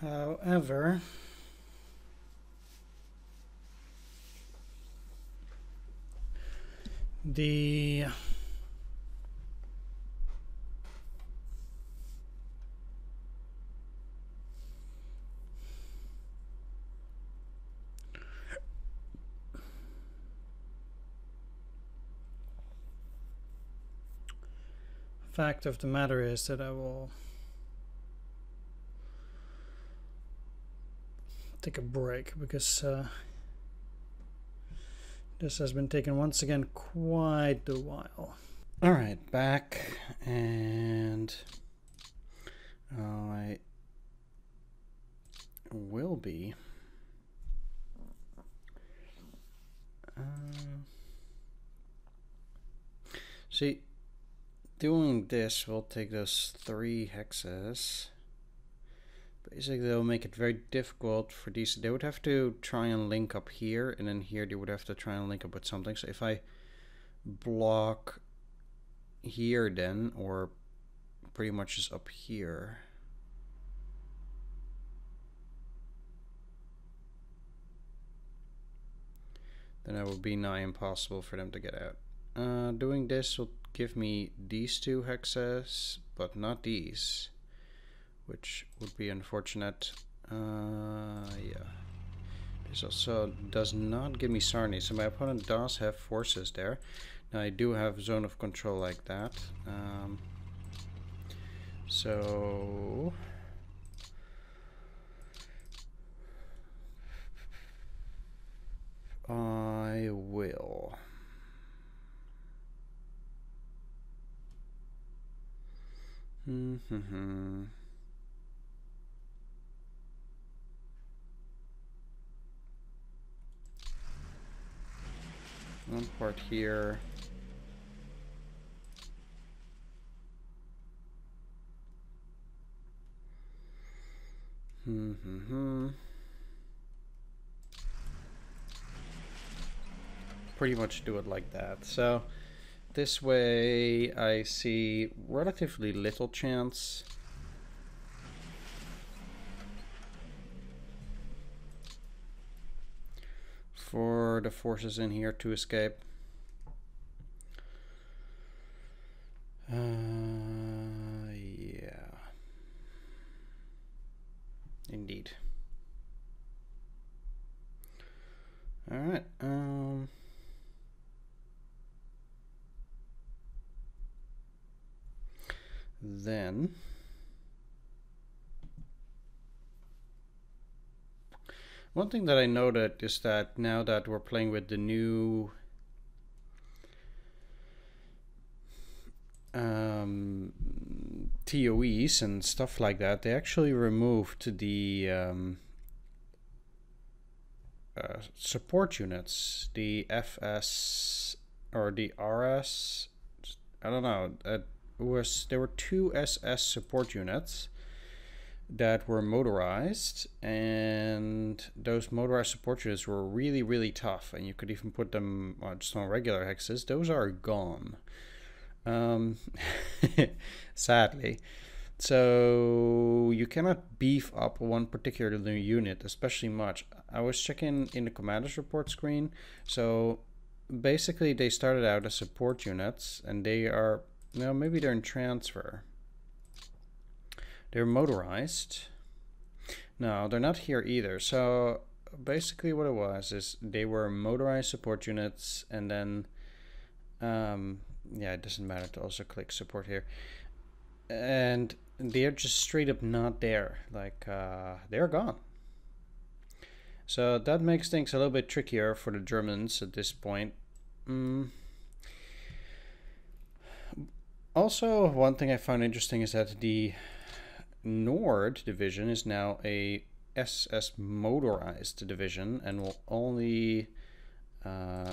However, the fact of the matter is that I will take a break because uh, this has been taking once again quite a while. All right, back and I will be. Uh, see, doing this will take those three hexes. Basically, they'll make it very difficult for these. They would have to try and link up here, and then here they would have to try and link up with something. So if I block here then, or pretty much just up here. Then it would be nigh impossible for them to get out. Uh, doing this will give me these two hexes, but not these which would be unfortunate. Uh, yeah. This also does not give me Sarny, so my opponent does have forces there. Now I do have zone of control like that. Um, so... I will. Mm-hmm. One part here. Hmm. Pretty much do it like that. So this way I see relatively little chance for the forces in here to escape. Uh, yeah. Indeed. All right. Um, then one thing that I noted is that now that we're playing with the new um, TOEs and stuff like that, they actually removed the um, uh, support units, the FS or the RS. I don't know. It was there were two SS support units that were motorized, and those motorized support units were really really tough, and you could even put them just on regular hexes. Those are gone um, sadly. So you cannot beef up one particular unit especially much. I was checking in the commander's report screen. So basically they started out as support units and they are, know, maybe they're in transfer. They're motorized. No, they're not here either. So basically what it was is they were motorized support units and then um, yeah, it doesn't matter to also click support here. And they're just straight up not there. Like, uh, they're gone. So that makes things a little bit trickier for the Germans at this point. Mm. Also, one thing I found interesting is that the Nord division is now a SS motorized division and will only uh,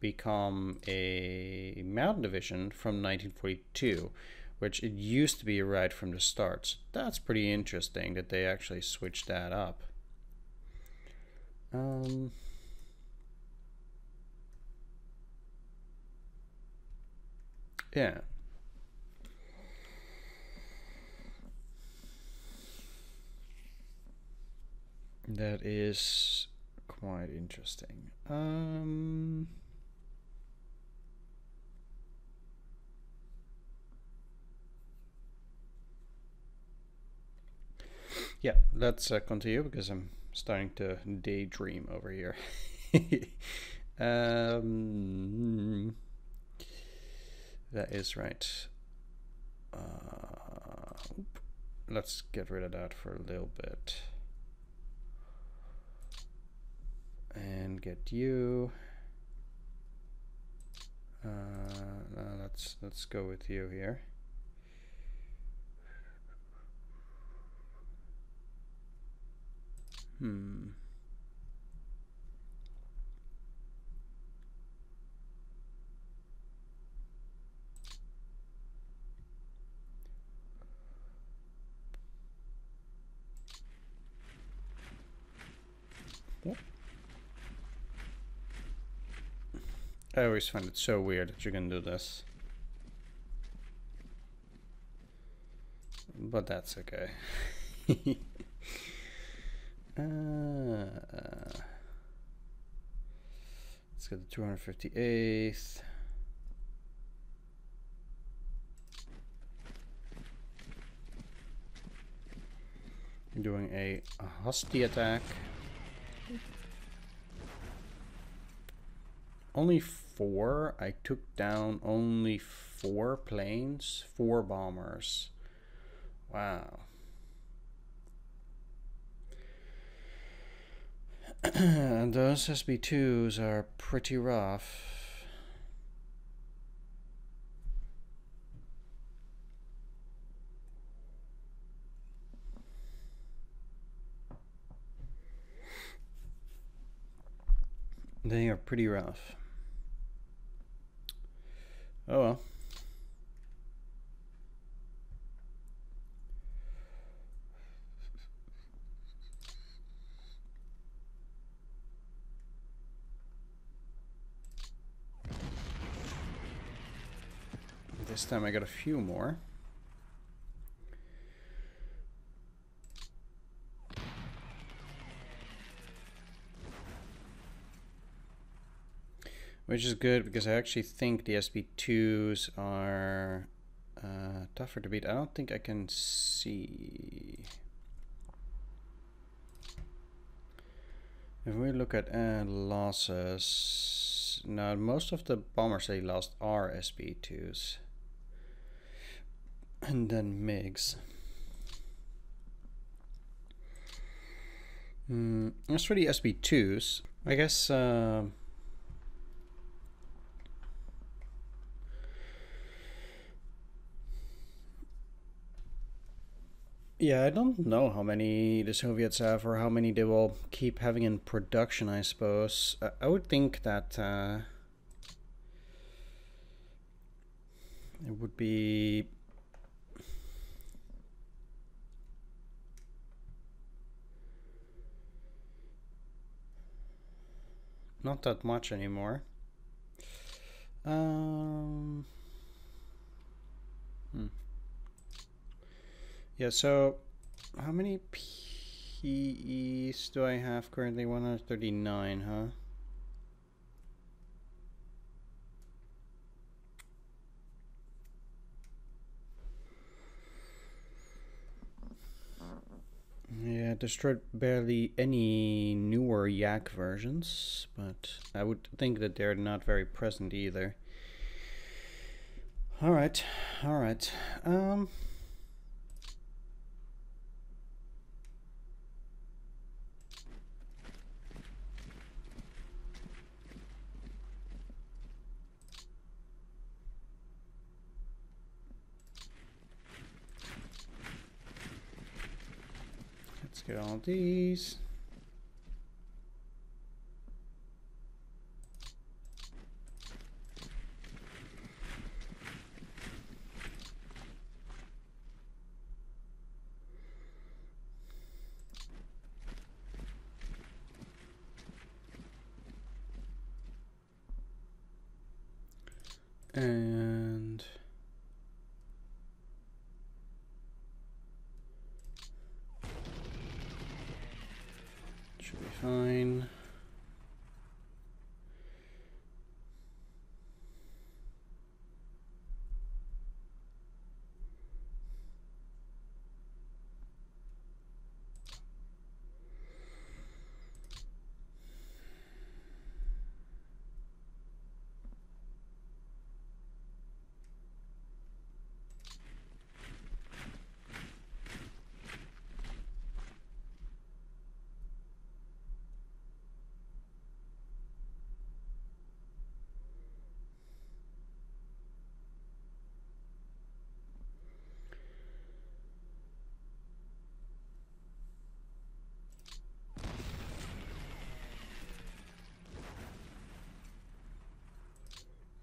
become a mountain division from 1942, which it used to be right from the start. So that's pretty interesting that they actually switched that up. Um, yeah. That is quite interesting. Um, yeah, let's uh, continue because I'm starting to daydream over here. um, that is right. Uh, let's get rid of that for a little bit. And get you. Uh, let's let's go with you here. Hmm. I always find it so weird that you can do this. But that's okay. uh, let's get the 258th. Doing a, a hasty attack. Only four? I took down only four planes? Four bombers. Wow. and those SB2s are pretty rough. They are pretty rough. Oh well. This time I got a few more. Which is good because I actually think the SB2s are uh, tougher to beat. I don't think I can see. If we look at uh, losses, now most of the bombers they lost are SB2s. And then MiGs. Mm, as for the SB2s, I guess uh, Yeah, I don't know how many the Soviets have or how many they will keep having in production, I suppose. I, would think that uh, it would be not that much anymore. Um, hmm. Yeah, so how many PEs do I have currently? 139, huh? Yeah, destroyed barely any newer Yak versions, but I would think that they're not very present either. Alright, alright. Um... Get all these. And fine.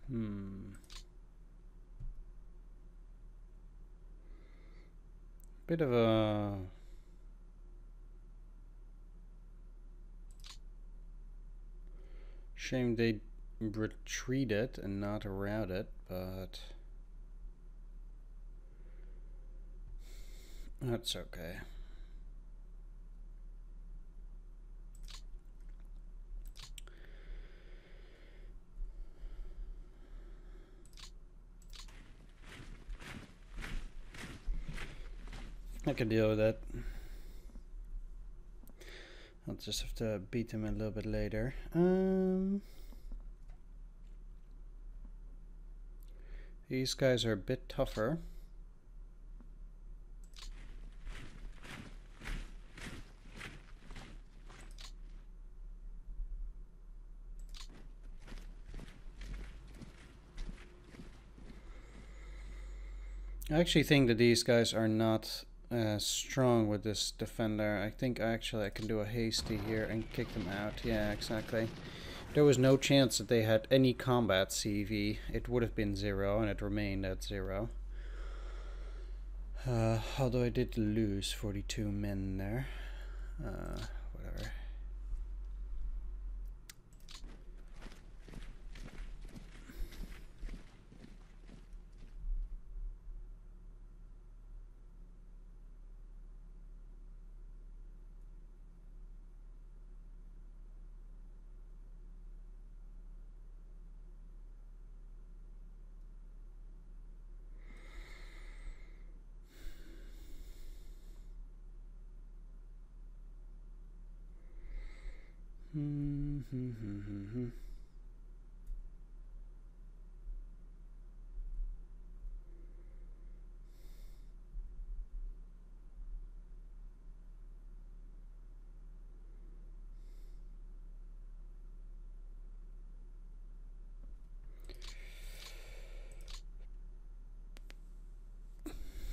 Hmm. Bit of a shame they retreated and not routed, but that's okay. I can deal with that. I'll just have to beat him a little bit later. Um, these guys are a bit tougher. I actually think that these guys are not uh, strong with this defender. I think actually I can do a hasty here and kick them out. Yeah, exactly. There was no chance that they had any combat CV. It would have been zero and it remained at zero. Uh, although I did lose 42 men there. Uh, whatever.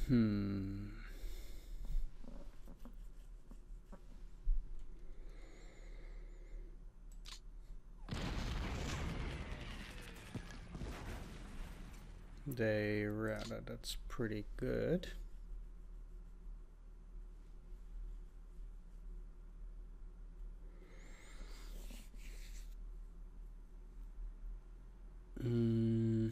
Hmm. They rather that's pretty good. Mm.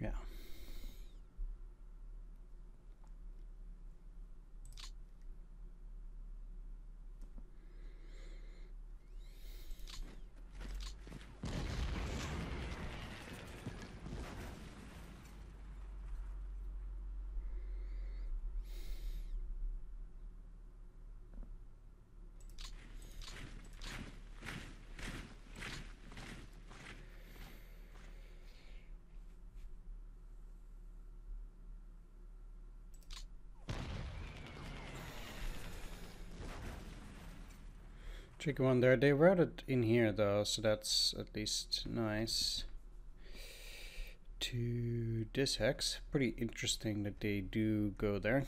Yeah. Tricky one there. They wrote it in here though, so that's at least nice. To this hex, pretty interesting that they do go there.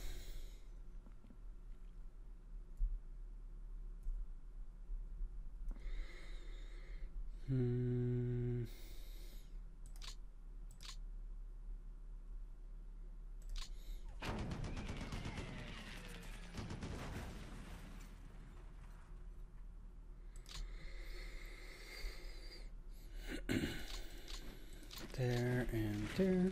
Hmm. there and there.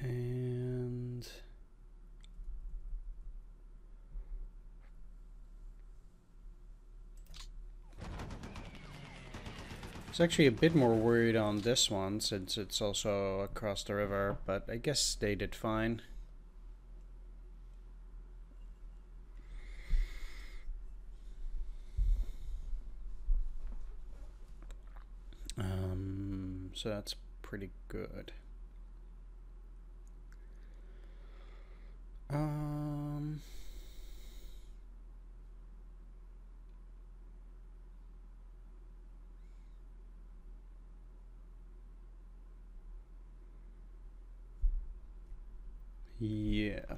And I was actually a bit more worried on this one since it's also across the river, but I guess they did fine. Um, so that's pretty good. Um... Yeah.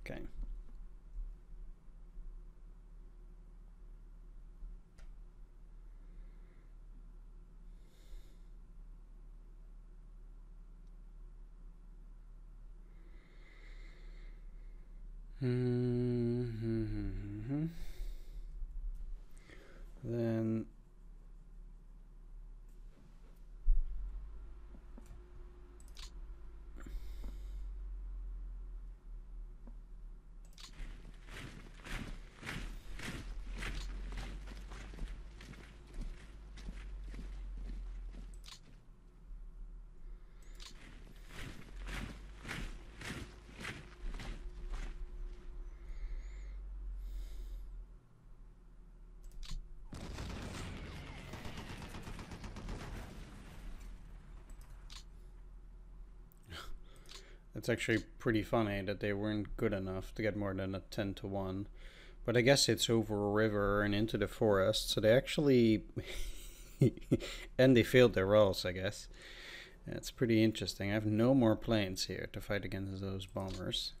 Okay. Mm-hmm. Then It's actually pretty funny that they weren't good enough to get more than a 10 to 1. But I guess it's over a river and into the forest, so they actually and they failed their rolls, I guess. That's pretty interesting. I have no more planes here to fight against those bombers.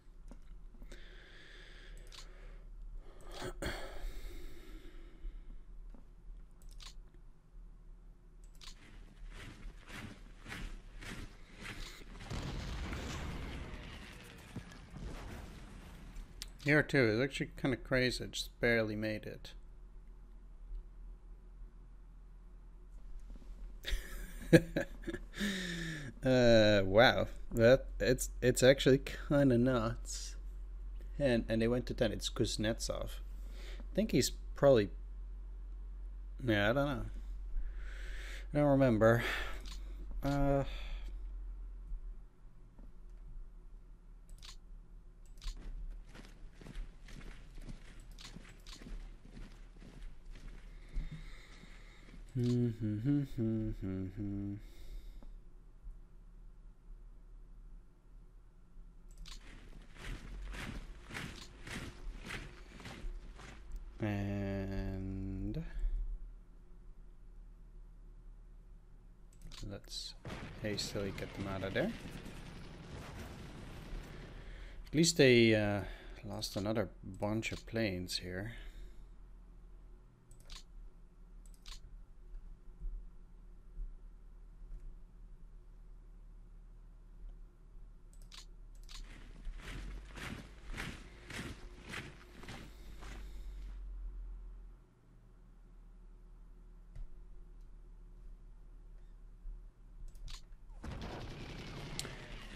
Here too, it's actually kind of crazy. I just barely made it. uh, wow, that it's it's actually kind of nuts. And and they went to ten. It's Kuznetsov. I think he's probably. Yeah, I don't know. I don't remember. Uh. And let's hastily get them out of there. At least they uh, lost another bunch of planes here.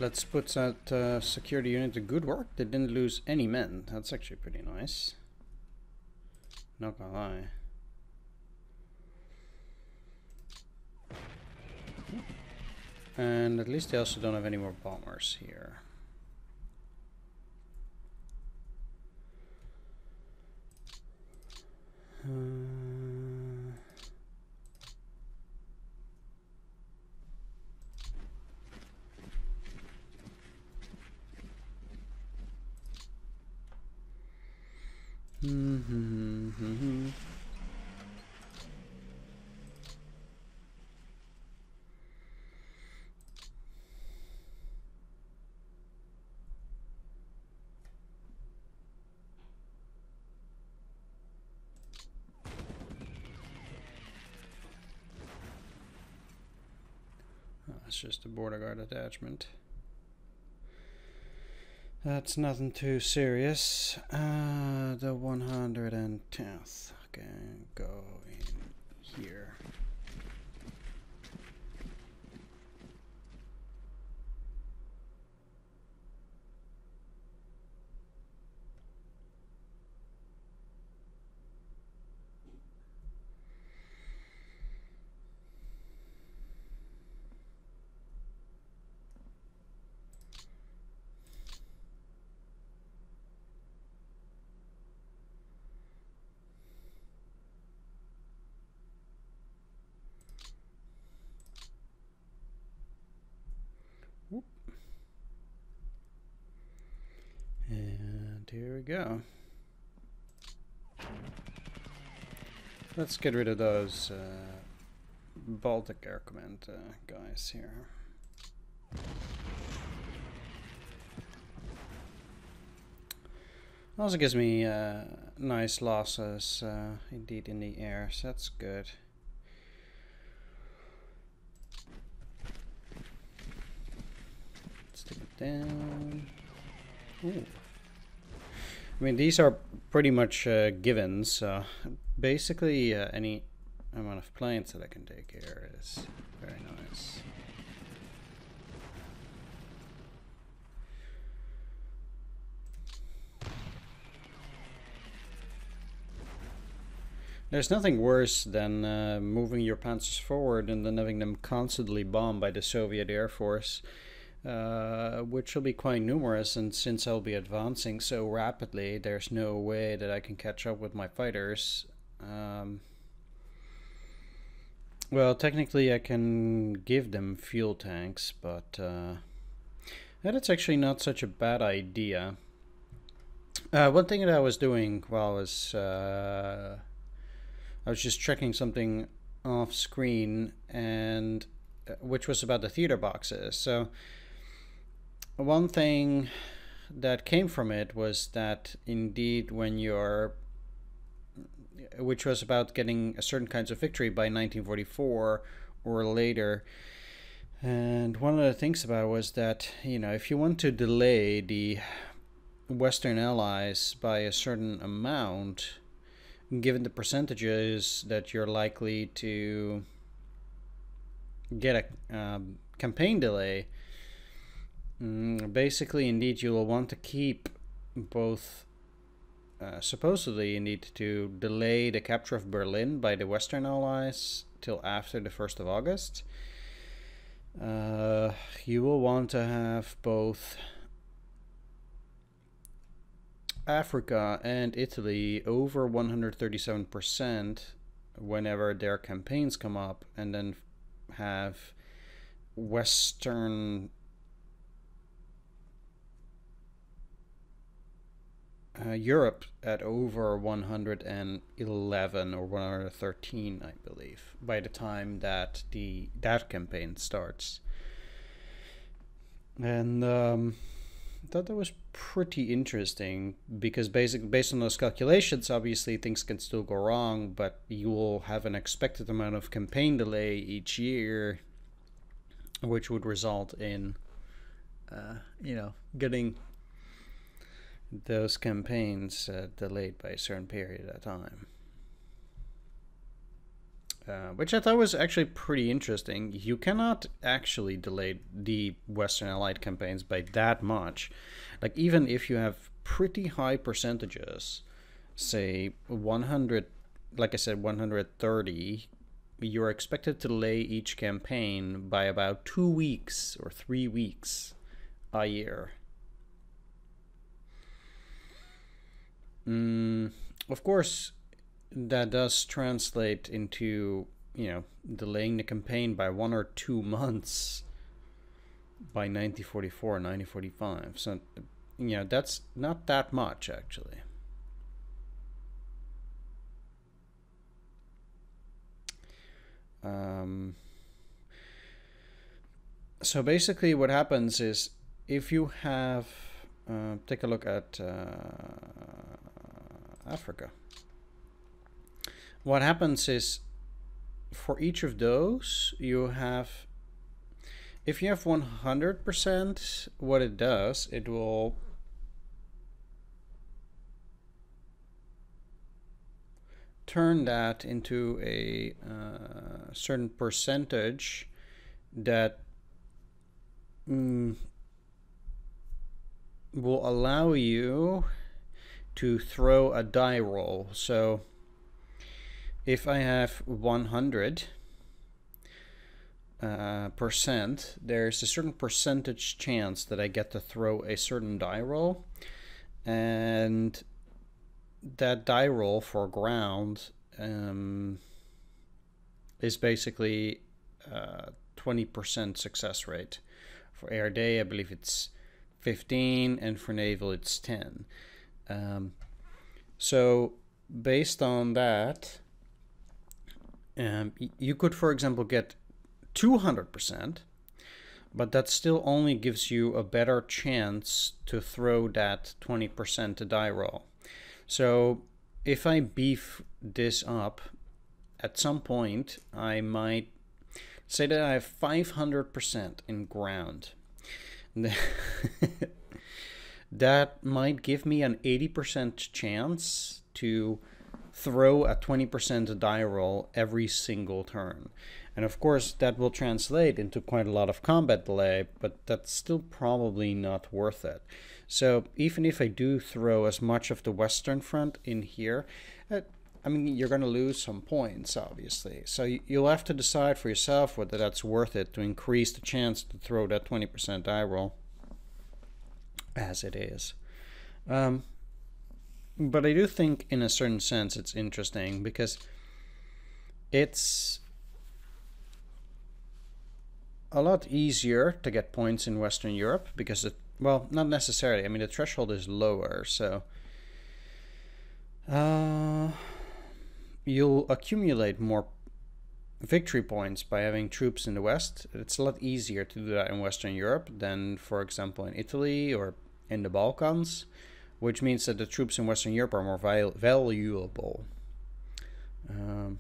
Let's put that uh, security unit to good work. They didn't lose any men. That's actually pretty nice. Not gonna lie. And at least they also don't have any more bombers here. Uh, It's just a border guard attachment. That's nothing too serious. Uh, the 110th can go in here. here we go. Let's get rid of those uh, Baltic Air Command uh, guys here. Also gives me uh, nice losses uh, indeed in the air, so that's good. Let's take it down. Ooh. I mean, these are pretty much uh, givens. So basically, uh, any amount of planes that I can take here is very nice. There's nothing worse than uh, moving your panzers forward and then having them constantly bombed by the Soviet Air Force. Uh, which will be quite numerous. And since I'll be advancing so rapidly, there's no way that I can catch up with my fighters. Um, well, technically, I can give them fuel tanks, but uh, that's actually not such a bad idea. Uh, one thing that I was doing while I was uh, I was just checking something off screen, and uh, which was about the theater boxes. So one thing that came from it was that indeed when you're which was about getting a certain kinds of victory by 1944 or later. And one of the things about it was that you know if you want to delay the western allies by a certain amount given the percentages that you're likely to get a um, campaign delay Mm, basically, indeed, you will want to keep both. Uh, supposedly, you need to delay the capture of Berlin by the Western Allies till after the 1st of August. Uh, you will want to have both Africa and Italy over 137% whenever their campaigns come up, and then have Western uh, Europe at over 111 or 113, I believe, by the time that the that campaign starts. And um, I thought that was pretty interesting because basic based on those calculations, obviously things can still go wrong, but you will have an expected amount of campaign delay each year, which would result in, uh, you know, getting those campaigns uh, delayed by a certain period of time. Uh, which I thought was actually pretty interesting. You cannot actually delay the Western Allied campaigns by that much. Like, even if you have pretty high percentages, say 100, like I said, 130, you're expected to delay each campaign by about two weeks or three weeks a year. Mm, of course, that does translate into you know delaying the campaign by one or two months by 1944 1945 so you know that's not that much actually. Um, so basically what happens is if you have uh, take a look at uh, Africa. What happens is for each of those, you have, if you have 100%, what it does, it will turn that into a uh, certain percentage that mm, will allow you to throw a die roll. So if I have 100 uh, percent, there's a certain percentage chance that I get to throw a certain die roll. And that die roll for ground um, is basically uh, 20% success rate. For air day, I believe it's 15, and for naval, it's 10. Um, so based on that, um, you could, for example, get 200%, but that still only gives you a better chance to throw that 20% to die roll. So if I beef this up, at some point I might say that I have 500% in ground. that might give me an 80% chance to throw a 20% die roll every single turn. And of course, that will translate into quite a lot of combat delay, but that's still probably not worth it. So even if I do throw as much of the Western Front in here, uh, I mean, you're going to lose some points, obviously. So you'll have to decide for yourself whether that's worth it to increase the chance to throw that 20% die roll as it is. Um, but I do think, in a certain sense, it's interesting because it's a lot easier to get points in Western Europe because it, well, not necessarily. I mean, the threshold is lower, so uh, you'll accumulate more victory points by having troops in the west. It's a lot easier to do that in Western Europe than, for example, in Italy or in the Balkans, which means that the troops in Western Europe are more valuable. Um,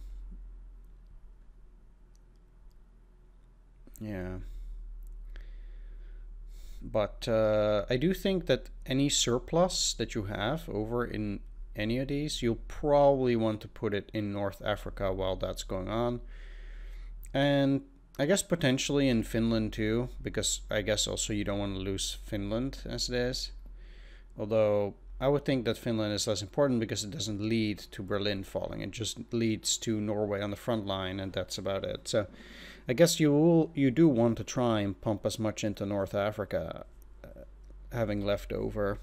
yeah. But uh, I do think that any surplus that you have over in any of these, you'll probably want to put it in North Africa while that's going on. And I guess potentially in Finland too, because I guess also you don't want to lose Finland as it is. Although I would think that Finland is less important because it doesn't lead to Berlin falling. It just leads to Norway on the front line, and that's about it. So I guess you will, you do want to try and pump as much into North Africa, uh, having left over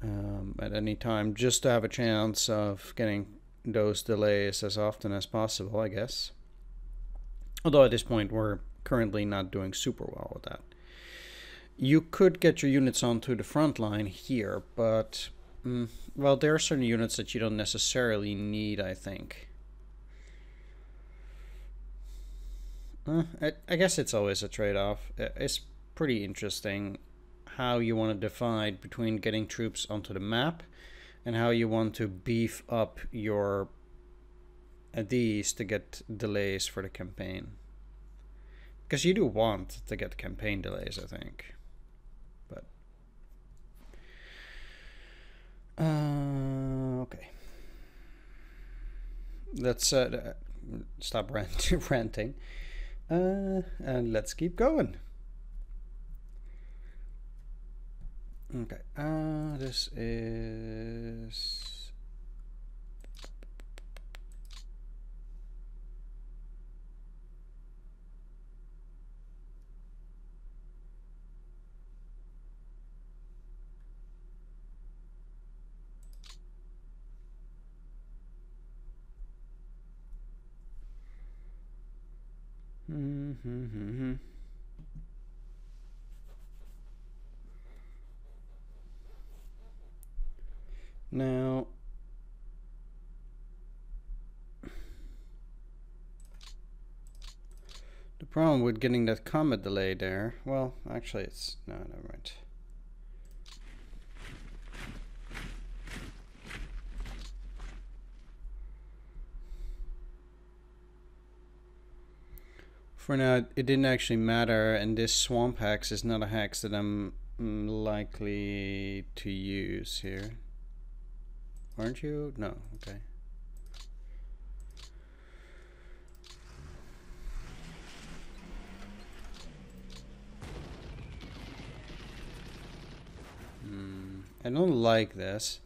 um, at any time, just to have a chance of getting those delays as often as possible, I guess. Although at this point we're currently not doing super well with that. You could get your units onto the front line here, but mm, well, there are certain units that you don't necessarily need, I think. Uh, I, I guess it's always a trade-off. It's pretty interesting how you want to divide between getting troops onto the map and how you want to beef up your these to get delays for the campaign. Because you do want to get campaign delays, I think. But uh, okay. Let's uh, stop rant ranting. Uh, and let's keep going. Okay, uh, this is Mm-hmm. Now, the problem with getting that combat delay there, well, actually it's, no, never mind. For now, it didn't actually matter, and this swamp hex is not a hex that I'm mm, likely to use here. Aren't you? No, okay. Hmm, I don't like this.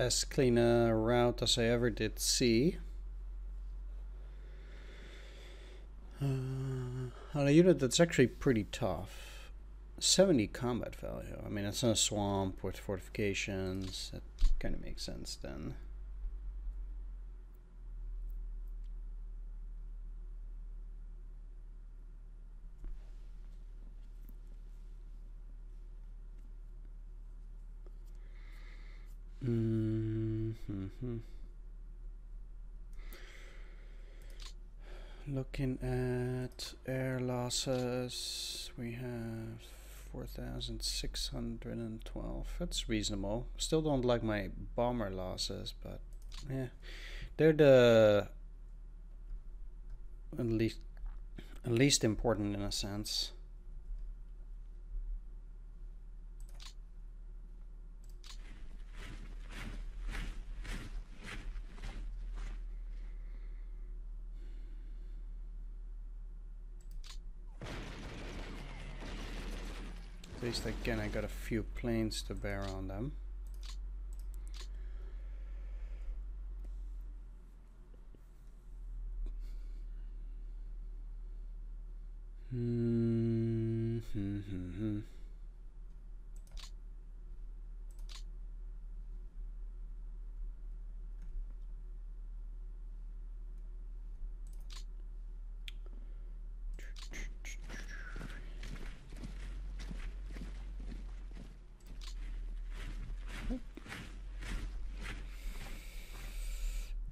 As clean a route as I ever did see. Uh, on a unit that's actually pretty tough. 70 combat value. I mean, it's in a swamp with fortifications. That kind of makes sense then. Mm -hmm. Looking at air losses, we have 4,612. That's reasonable. Still don't like my bomber losses, but yeah, they're the at least at least important in a sense. At least again I got a few planes to bear on them. Hmm. hmm, hmm, hmm.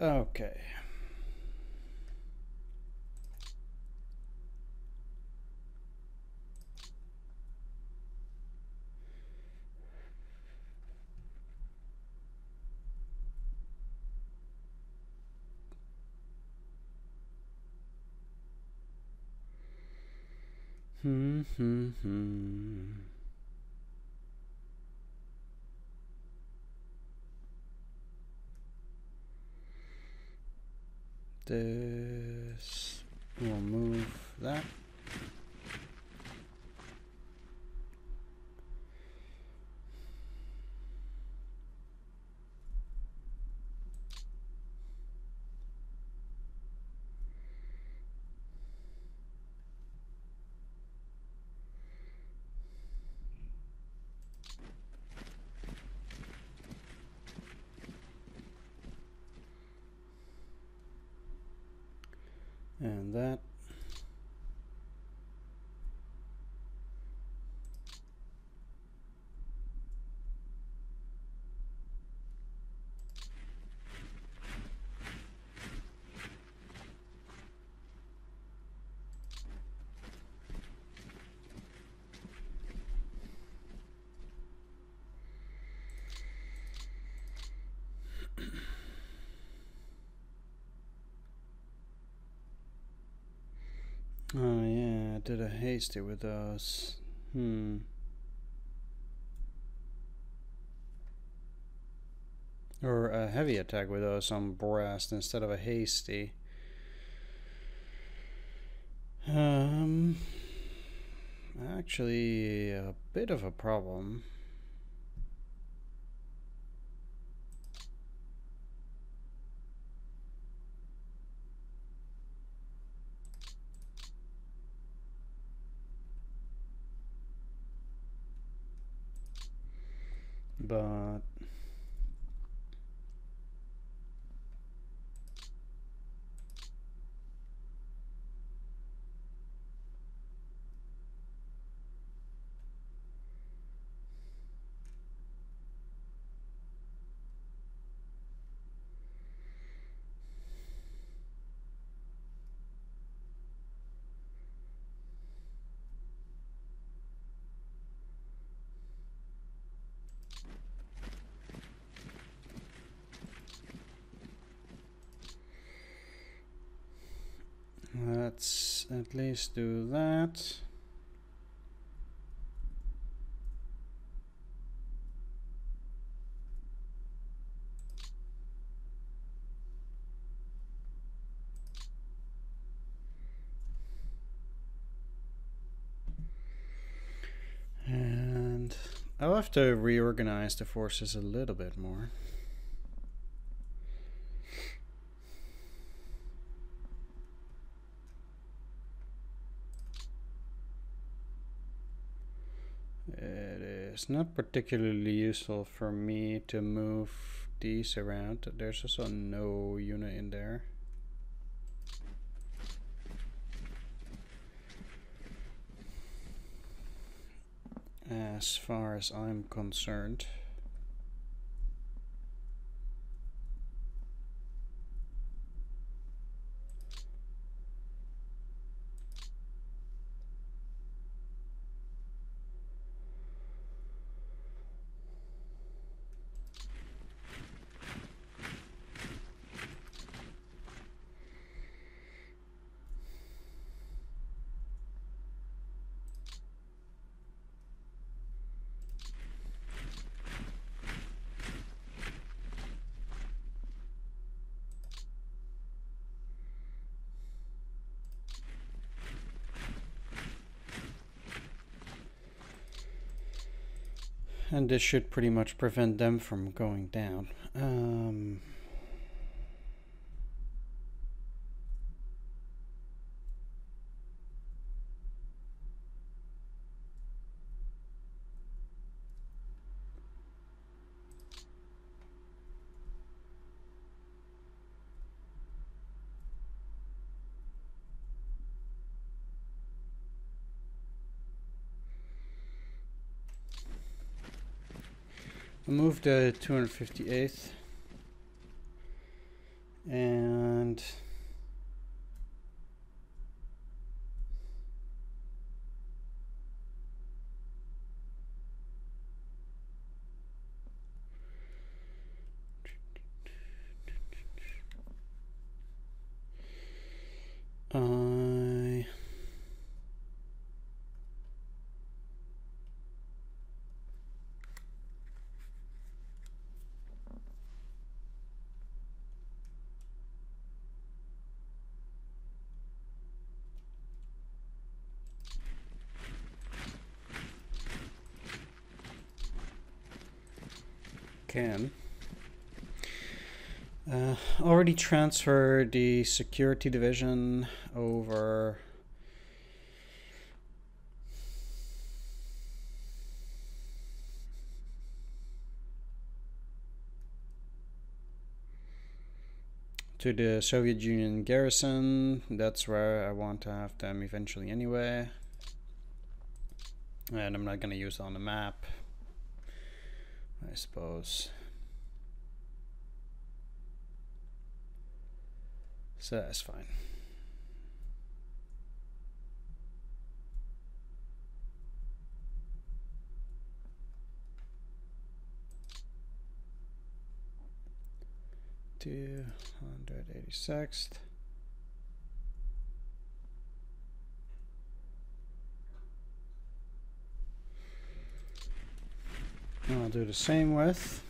Okay. Hmm, hmm, hmm. This will move that. and that Oh yeah, I did a hasty with those. Hmm. Or a heavy attack with those on Brest instead of a hasty. Um, actually, a bit of a problem. but Least do that. And I'll have to reorganize the forces a little bit more. Not particularly useful for me to move these around. There's also no unit in there. As far as I'm concerned. And this should pretty much prevent them from going down. Um, I'll move the 258th and I can uh, transferred the security division over to the Soviet Union garrison. That's where I want to have them eventually anyway. And I'm not going to use it on the map. I suppose. So that's fine. Two hundred eighty sixth. I'll do the same with.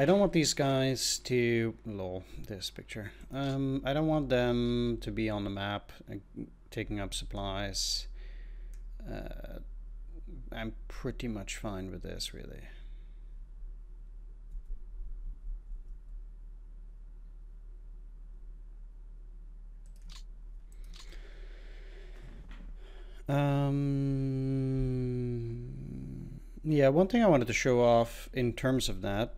I don't want these guys to lol this picture. Um, I don't want them to be on the map, uh, taking up supplies. Uh, I'm pretty much fine with this, really. Um, yeah, one thing I wanted to show off in terms of that